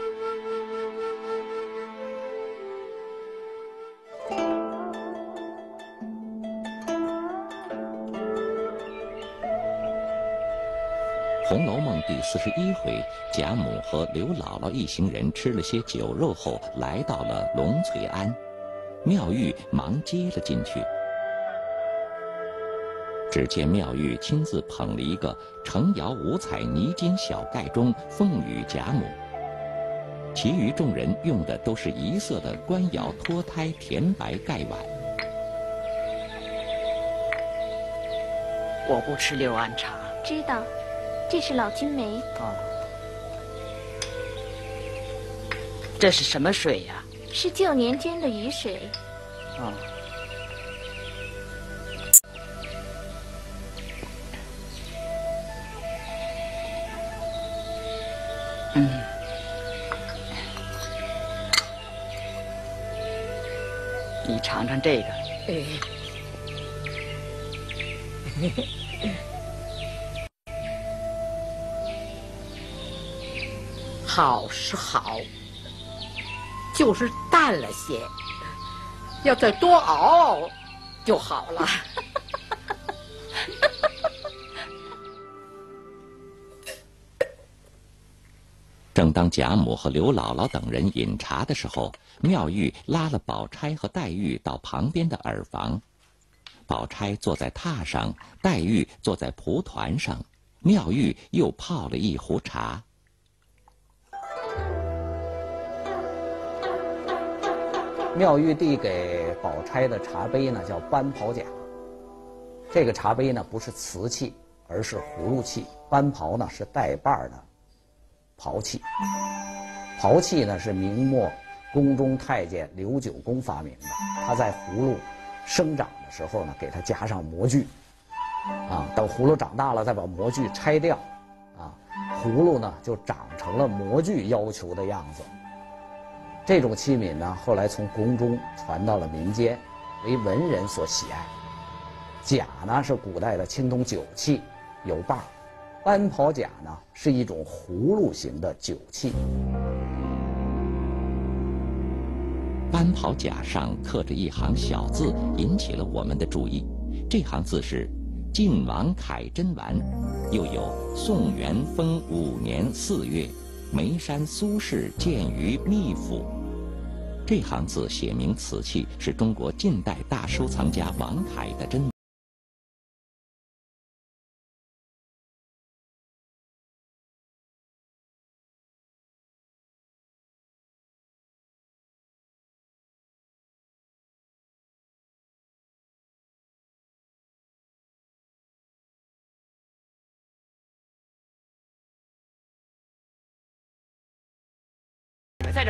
红楼梦》第四十一回，贾母和刘姥姥一行人吃了些酒肉后，来到了龙翠庵，妙玉忙接了进去。只见妙玉亲自捧了一个成窑五彩泥金小盖钟奉与贾母，其余众人用的都是一色的官窑脱胎甜白盖碗。
我不吃六安茶。
知道，这是老君梅。
哦。这是什么水呀？
是旧年捐的雨水。
哦。尝尝这个。好是好，就是淡了些，要再多熬就好了。
正当贾母和刘姥姥等人饮茶的时候，妙玉拉了宝钗和黛玉到旁边的耳房。宝钗坐在榻上，黛玉坐在蒲团上，妙玉又泡了一壶茶。
妙玉递给宝钗的茶杯呢，叫班袍甲。这个茶杯呢，不是瓷器，而是葫芦器。班袍呢，是带把的。刨器，刨器呢是明末宫中太监刘九公发明的。他在葫芦生长的时候呢，给它加上模具，啊，等葫芦长大了再把模具拆掉，啊，葫芦呢就长成了模具要求的样子。这种器皿呢，后来从宫中传到了民间，为文人所喜爱。甲呢是古代的青铜酒器，有把。班袍甲呢是一种葫芦形的酒器。
班袍甲上刻着一行小字，引起了我们的注意。这行字是“晋王凯珍丸”，又有“宋元丰五年四月，眉山苏轼建于秘府”。这行字写明此器是中国近代大收藏家王凯的珍。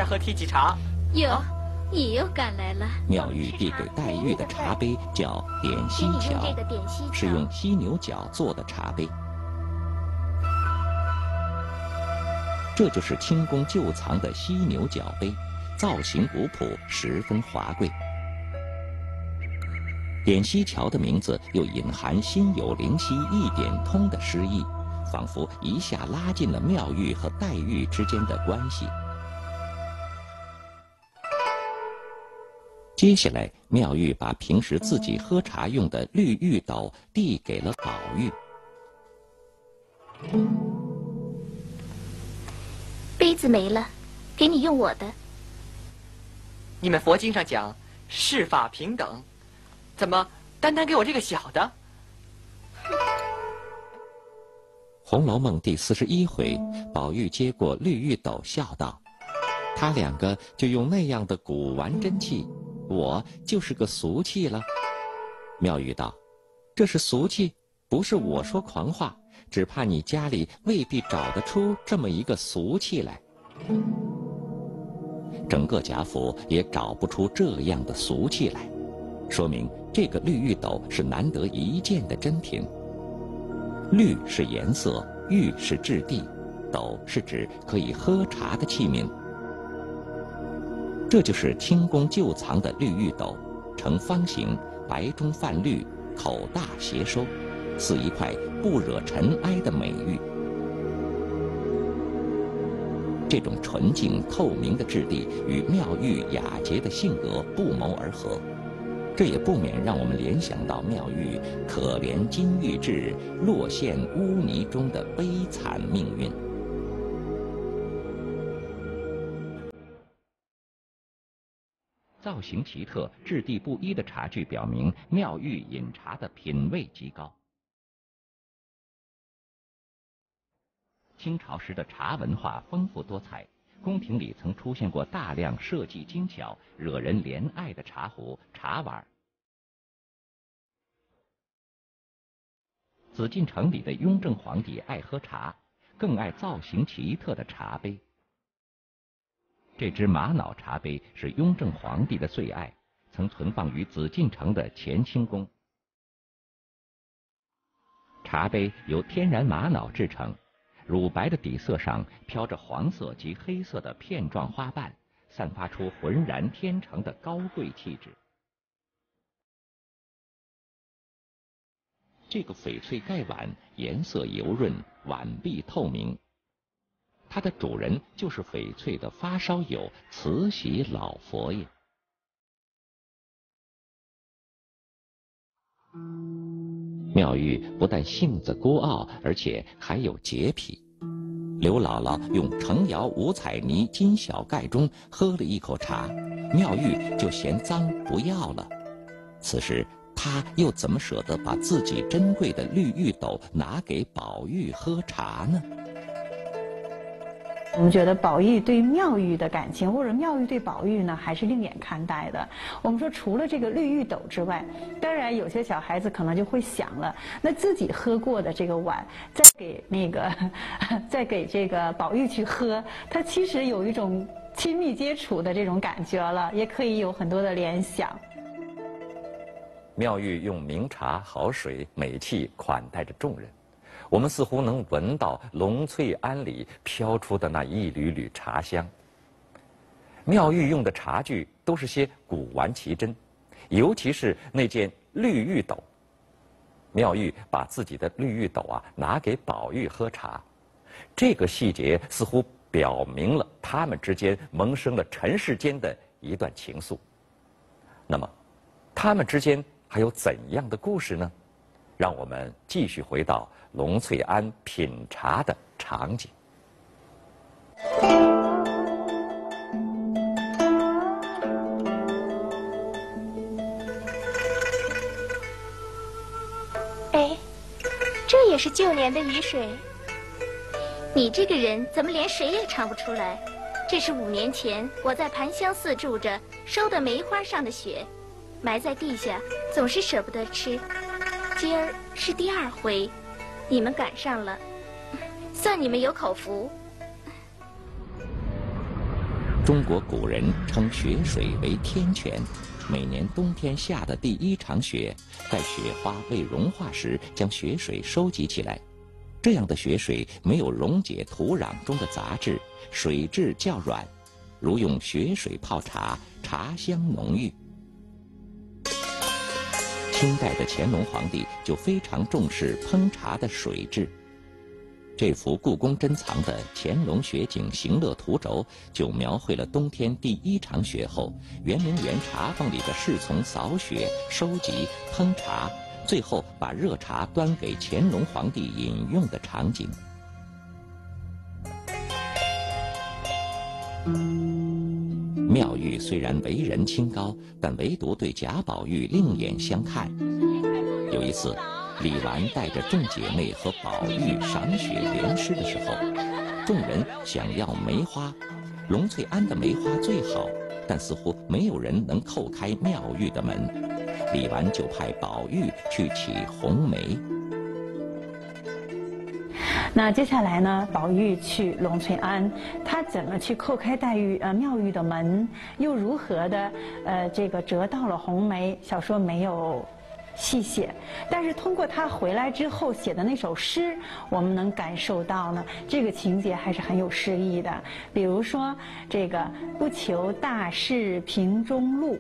喝提几茶。
哟，你又赶来了。
妙玉递给黛玉的茶杯叫点心桥，是用犀牛角做的茶杯。这就是清宫旧藏的犀牛角杯，造型古朴，十分华贵。点溪桥的名字又隐含“心有灵犀一点通”的诗意，仿佛一下拉近了妙玉和黛玉之间的关系。接下来，妙玉把平时自己喝茶用的绿玉斗递给了宝玉。
杯子没了，给你用我的。
你们佛经上讲世法平等，怎么单单给我这个小的？
《红楼梦》第四十一回，宝玉接过绿玉斗，笑道：“他两个就用那样的古玩真器。”我就是个俗气了。妙玉道：“这是俗气，不是我说狂话，只怕你家里未必找得出这么一个俗气来。整个贾府也找不出这样的俗气来，说明这个绿玉斗是难得一见的珍品。绿是颜色，玉是质地，斗是指可以喝茶的器皿。”这就是清宫旧藏的绿玉斗，呈方形，白中泛绿，口大斜收，似一块不惹尘埃的美玉。这种纯净透明的质地与妙玉雅洁的性格不谋而合，这也不免让我们联想到妙玉可怜金玉质，落陷污泥中的悲惨命运。造型奇特、质地不一的茶具，表明妙玉饮茶的品味极高。清朝时的茶文化丰富多彩，宫廷里曾出现过大量设计精巧、惹人怜爱的茶壶、茶碗。紫禁城里的雍正皇帝爱喝茶，更爱造型奇特的茶杯。这只玛瑙茶杯是雍正皇帝的最爱，曾存放于紫禁城的乾清宫。茶杯由天然玛瑙制成，乳白的底色上飘着黄色及黑色的片状花瓣，散发出浑然天成的高贵气质。这个翡翠盖碗颜色油润，碗壁透明。它的主人就是翡翠的发烧友慈禧老佛爷。妙玉不但性子孤傲，而且还有洁癖。刘姥姥用成窑五彩泥金小盖中喝了一口茶，妙玉就嫌脏不要了。此时她又怎么舍得把自己珍贵的绿玉斗拿给宝玉喝茶呢？
我们觉得宝玉对妙玉的感情，或者妙玉对宝玉呢，还是另眼看待的。我们说，除了这个绿玉斗之外，当然有些小孩子可能就会想了，那自己喝过的这个碗，再给那个，再给这个宝玉去喝，他其实有一种亲密接触的这种感觉了，也可以有很多的联想。
妙玉用名茶、好水、美器款待着众人。我们似乎能闻到龙翠庵里飘出的那一缕缕茶香。妙玉用的茶具都是些古玩奇珍，尤其是那件绿玉斗。妙玉把自己的绿玉斗啊拿给宝玉喝茶，这个细节似乎表明了他们之间萌生了尘世间的一段情愫。那么，他们之间还有怎样的故事呢？让我们继续回到龙翠庵品茶的场景。
哎，这也是旧年的雨水。你这个人怎么连谁也尝不出来？这是五年前我在盘香寺住着收的梅花上的雪，埋在地下，总是舍不得吃。今儿是第二回，你们赶上了，算你们有口福。
中国古人称雪水为天泉，每年冬天下的第一场雪，在雪花未融化时，将雪水收集起来。这样的雪水没有溶解土壤中的杂质，水质较软，如用雪水泡茶，茶香浓郁。清代的乾隆皇帝就非常重视烹茶的水质。这幅故宫珍藏的《乾隆雪景行乐图轴》就描绘了冬天第一场雪后，圆明园茶坊里的侍从扫雪、收集、烹茶，最后把热茶端给乾隆皇帝饮用的场景。妙玉虽然为人清高，但唯独对贾宝玉另眼相看。有一次，李纨带着众姐妹和宝玉赏雪联诗的时候，众人想要梅花，龙翠庵的梅花最好，但似乎没有人能叩开妙玉的门。李纨就派宝玉去取红梅。
那接下来呢？宝玉去龙翠庵，他怎么去叩开黛玉呃妙玉的门？又如何的呃这个折到了红梅？小说没有细写，但是通过他回来之后写的那首诗，我们能感受到呢，这个情节还是很有诗意的。比如说这个“不求大事平中路”。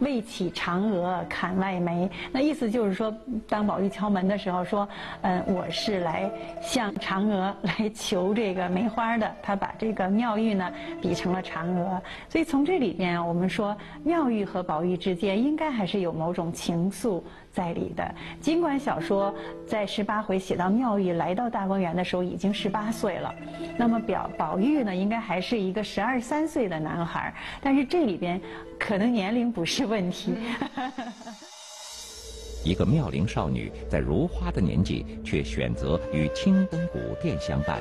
为起嫦娥砍外梅，那意思就是说，当宝玉敲门的时候，说，嗯，我是来向嫦娥来求这个梅花的。他把这个妙玉呢比成了嫦娥，所以从这里边，我们说妙玉和宝玉之间应该还是有某种情愫在里的。尽管小说在十八回写到妙玉来到大观园的时候已经十八岁了，那么表宝玉呢应该还是一个十二三岁的男孩，但是这里边可能年龄不是。问题。
一个妙龄少女在如花的年纪，却选择与青灯古殿相伴。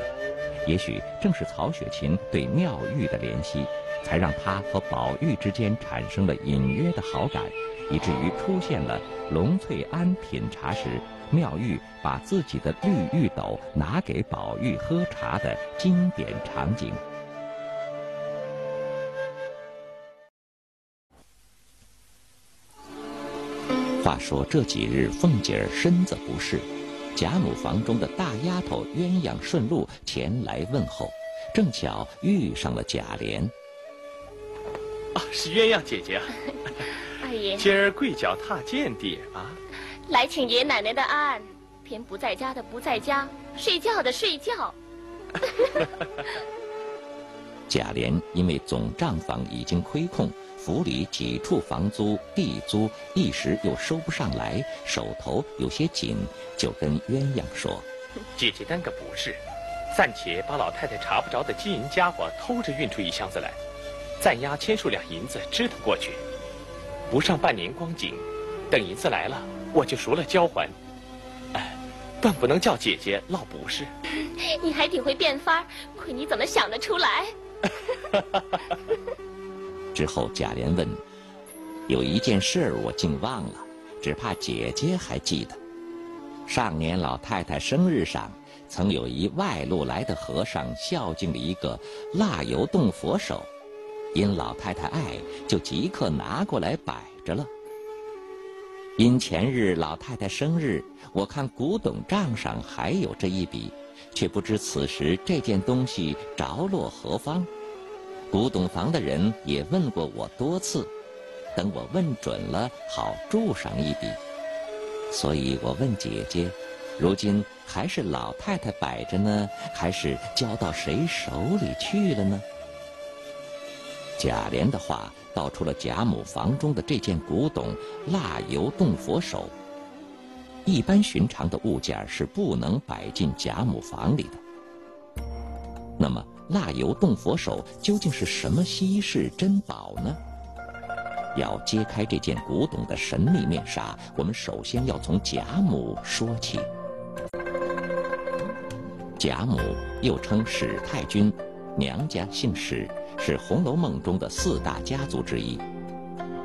也许正是曹雪芹对妙玉的怜惜，才让她和宝玉之间产生了隐约的好感，以至于出现了龙翠庵品茶时，妙玉把自己的绿玉斗拿给宝玉喝茶的经典场景。话说这几日，凤姐儿身子不适，贾母房中的大丫头鸳鸯顺路前来问候，正巧遇上了贾琏。
啊，是鸳鸯姐姐啊！
二爷，
今儿跪脚踏见爹啊！
来请爷奶奶的安，偏不在家的不在家，睡觉的睡觉。
贾琏因为总账房已经亏空。府里几处房租、地租一时又收不上来，手头有些紧，就跟鸳鸯说：“
姐姐担个不是，暂且把老太太查不着的金银家伙偷着运出一箱子来，暂押千数两银子支腾过去，不上半年光景，等银子来了，我就赎了交还。哎，断不能叫姐姐落不是。
你还挺会变法，亏你怎么想得出来。”
之后，贾琏问：“有一件事我竟忘了，只怕姐姐还记得。上年老太太生日上，曾有一外路来的和尚孝敬了一个蜡油洞佛手，因老太太爱，就即刻拿过来摆着了。”因前日老太太生日，我看古董账上还有这一笔，却不知此时这件东西着落何方。古董房的人也问过我多次，等我问准了，好注上一笔。所以我问姐姐，如今还是老太太摆着呢，还是交到谁手里去了呢？贾琏的话道出了贾母房中的这件古董蜡油洞佛手。一般寻常的物件是不能摆进贾母房里的。那么蜡油洞佛手究竟是什么稀世珍宝呢？要揭开这件古董的神秘面纱，我们首先要从贾母说起。贾母又称史太君，娘家姓史。是《红楼梦》中的四大家族之一，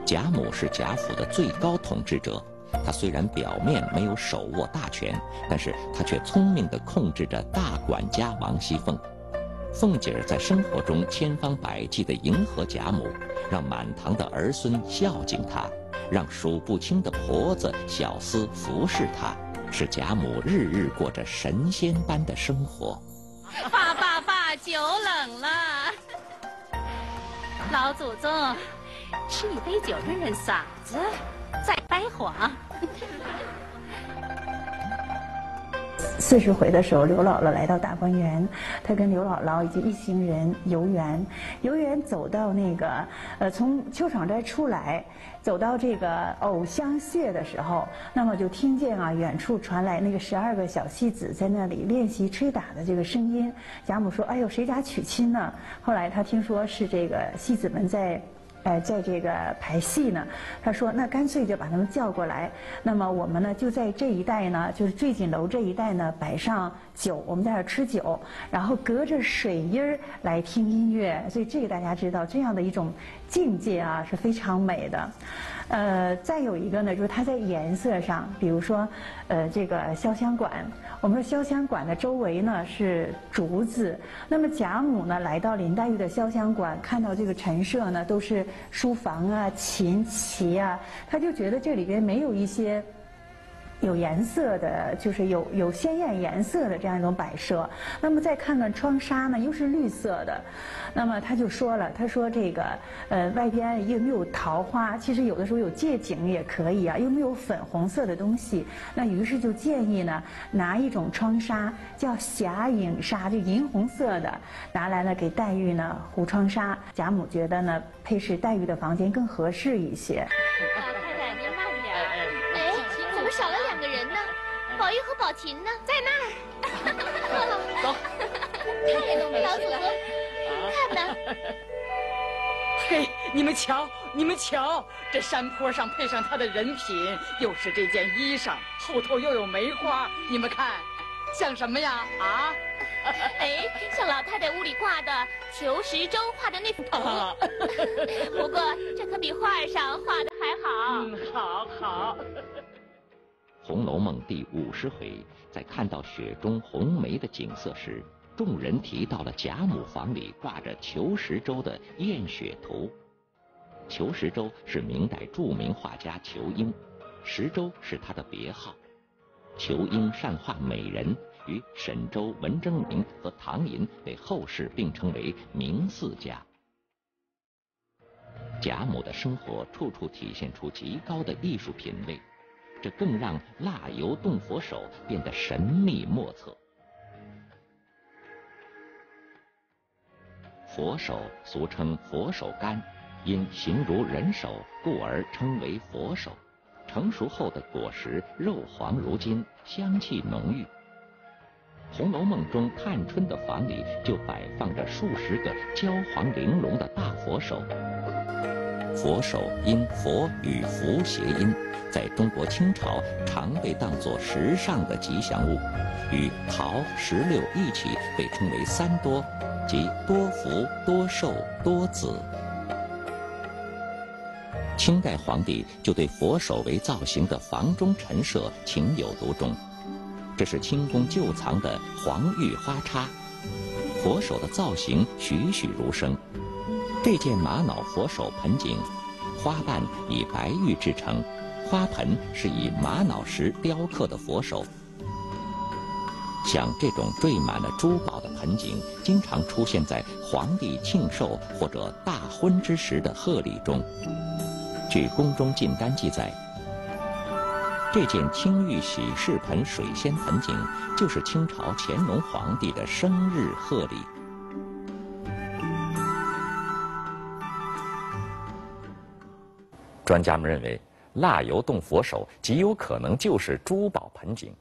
贾母是贾府的最高统治者。她虽然表面没有手握大权，但是她却聪明地控制着大管家王熙凤。凤姐儿在生活中千方百计地迎合贾母，让满堂的儿孙孝敬她，让数不清的婆子小厮服侍她，使贾母日日过着神仙般的生活。
爸爸爸，酒冷了。老祖宗，吃一杯酒润润嗓子，再掰谎。
四十回的时候，刘姥姥来到大观园，她跟刘姥姥以及一行人游园，游园走到那个呃，从秋爽斋出来，走到这个藕香榭的时候，那么就听见啊，远处传来那个十二个小戏子在那里练习吹打的这个声音。贾母说：“哎呦，谁家娶亲呢？”后来她听说是这个戏子们在。呃，在这个排戏呢，他说那干脆就把他们叫过来。那么我们呢就在这一带呢，就是醉锦楼这一带呢摆上酒，我们在这吃酒，然后隔着水音儿来听音乐。所以这个大家知道，这样的一种境界啊是非常美的。呃，再有一个呢，就是它在颜色上，比如说，呃，这个潇湘馆，我们说潇湘馆的周围呢是竹子，那么贾母呢来到林黛玉的潇湘馆，看到这个陈设呢都是书房啊、琴棋啊，他就觉得这里边没有一些。有颜色的，就是有有鲜艳颜色的这样一种摆设。那么再看看窗纱呢，又是绿色的。那么他就说了，他说这个呃外边又没有桃花，其实有的时候有借景也可以啊，又没有粉红色的东西。那于是就建议呢，拿一种窗纱叫霞影纱，就银红色的，拿来呢给黛玉呢糊窗纱。贾母觉得呢，配饰黛玉的房间更合适一些。
老太太，您慢点。
哎，怎么少了宝玉和宝琴呢？在那儿。
走。
老祖宗，看呢。
嘿，你们瞧，你们瞧，这山坡上配上他的人品，又是这件衣裳，后头又有梅花，你们看，像什么呀？啊？
哎，像老太太屋里挂的裘十洲画的那幅图。不过这可比画上画的还好。
嗯，好好。
《红楼梦》第五十回，在看到雪中红梅的景色时，众人提到了贾母房里挂着裘十洲的艳雪图。裘十洲是明代著名画家裘英，十洲是他的别号。裘英善画美人，与沈周、文征明和唐寅被后世并称为名四家。贾母的生活处处体现出极高的艺术品味。这更让蜡油洞佛手变得神秘莫测。佛手俗称佛手柑，因形如人手，故而称为佛手。成熟后的果实肉黄如金，香气浓郁。《红楼梦》中探春的房里就摆放着数十个焦黄玲珑的大佛手。佛手因佛与福谐音。在中国清朝，常被当作时尚的吉祥物，与桃、石榴一起被称为“三多”，即多福、多寿、多子。清代皇帝就对佛手为造型的房中陈设情有独钟，这是清宫旧藏的黄玉花叉，佛手的造型栩栩如生。这件玛瑙佛手盆景，花瓣以白玉制成。花盆是以玛瑙石雕刻的佛手。像这种缀满了珠宝的盆景，经常出现在皇帝庆寿或者大婚之时的贺礼中。据宫中进单记载，这件青玉喜事盆水仙盆景，就是清朝乾隆皇帝的生日贺礼。
专家们认为，蜡油洞佛手极有可能就是珠宝盆景。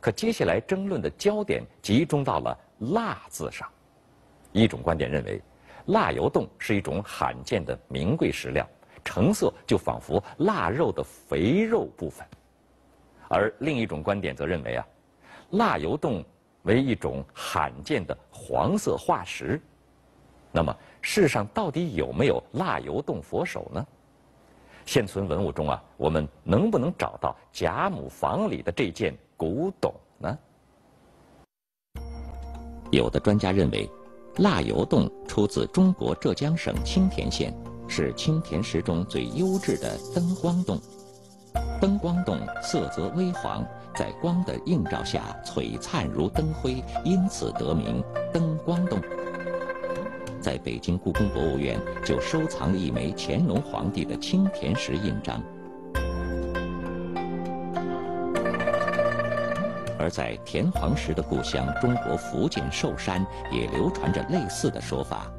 可接下来争论的焦点集中到了“蜡”字上。一种观点认为，蜡油洞是一种罕见的名贵石料，成色就仿佛腊肉的肥肉部分；而另一种观点则认为啊，蜡油洞为一种罕见的黄色化石。那么，世上到底有没有蜡油洞佛手呢？现存文物中啊，我们能不能找到贾母房里的这件古董呢？
有的专家认为，蜡油洞出自中国浙江省青田县，是青田石中最优质的灯光洞。灯光洞色泽微黄，在光的映照下璀璨如灯辉，因此得名灯光洞。在北京故宫博物院就收藏了一枚乾隆皇帝的青田石印章，而在田黄石的故乡中国福建寿山也流传着类似的说法。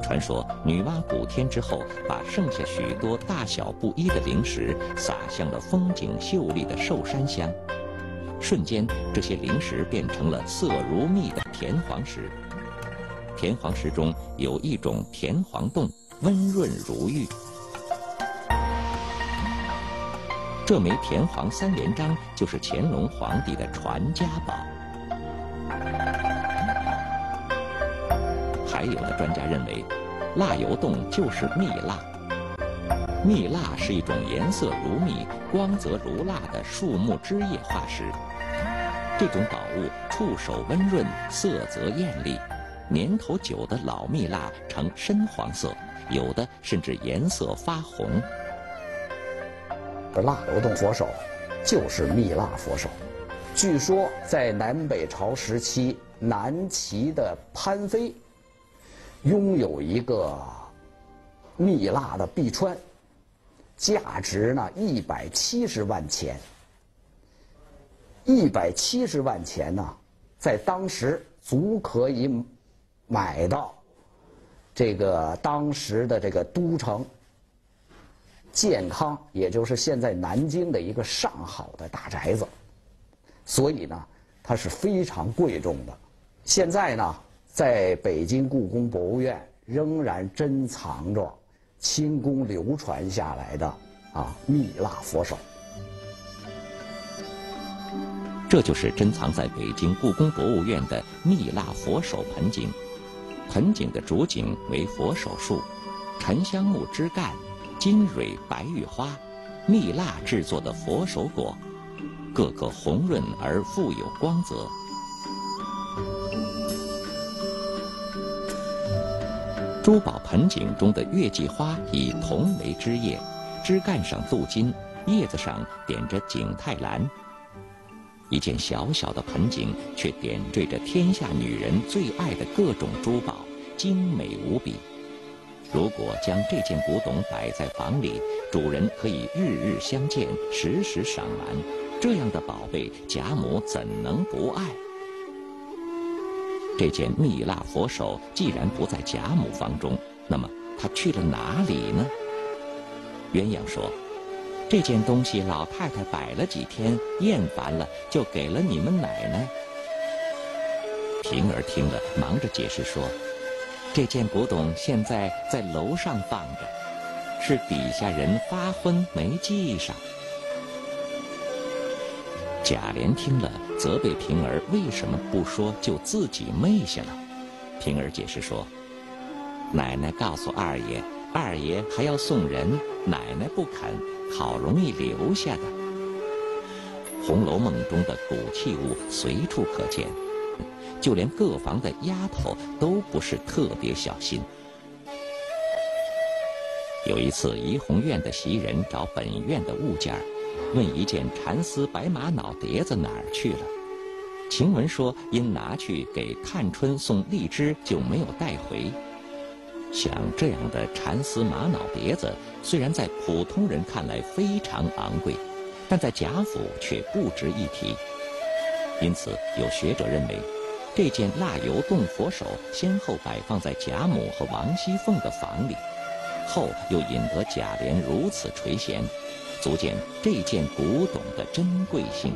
传说女娲补天之后，把剩下许多大小不一的灵石撒向了风景秀丽的寿山乡，瞬间这些灵石变成了色如蜜的田黄石。田黄石中有一种田黄冻，温润如玉。这枚田黄三连章就是乾隆皇帝的传家宝。还有的专家认为，蜡油冻就是蜜蜡。蜜蜡是一种颜色如蜜、光泽如蜡的树木枝叶化石。这种宝物触手温润，色泽艳丽。年头久的老蜜蜡呈深黄色，有的甚至颜色发红。
这蜡油洞佛手就是蜜蜡佛手。据说在南北朝时期，南齐的潘妃拥有一个蜜蜡的臂穿，价值呢一百七十万钱。一百七十万钱呢，在当时足可以。买到这个当时的这个都城健康，也就是现在南京的一个上好的大宅子，所以呢，它是非常贵重的。现在呢，在北京故宫博物院仍然珍藏着清宫流传下来的啊蜜蜡佛手。
这就是珍藏在北京故宫博物院的蜜蜡佛手盆景。盆景的主景为佛手树，沉香木枝干，金蕊白玉花，蜜蜡制作的佛手果，个个红润而富有光泽。珠宝盆景中的月季花以铜为枝叶，枝干上镀金，叶子上点着景泰蓝。一件小小的盆景，却点缀着天下女人最爱的各种珠宝，精美无比。如果将这件古董摆在房里，主人可以日日相见，时时赏玩，这样的宝贝，贾母怎能不爱？这件蜜蜡佛手既然不在贾母房中，那么它去了哪里呢？鸳鸯说。这件东西老太太摆了几天，厌烦了，就给了你们奶奶。平儿听了，忙着解释说：“这件古董现在在楼上放着，是底下人发昏没系上。”贾琏听了，责备平儿为什么不说就自己昧下了。平儿解释说：“奶奶告诉二爷，二爷还要送人，奶奶不肯。”好容易留下的，《红楼梦》中的古器物随处可见，就连各房的丫头都不是特别小心。有一次，怡红院的袭人找本院的物件问一件蚕丝白玛瑙碟子哪儿去了。晴雯说因拿去给探春送荔枝，就没有带回。像这样的蚕丝玛瑙碟子，虽然在普通人看来非常昂贵，但在贾府却不值一提。因此，有学者认为，这件蜡油洞佛手先后摆放在贾母和王熙凤的房里。后又引得贾琏如此垂涎，足见这件古董的珍贵性。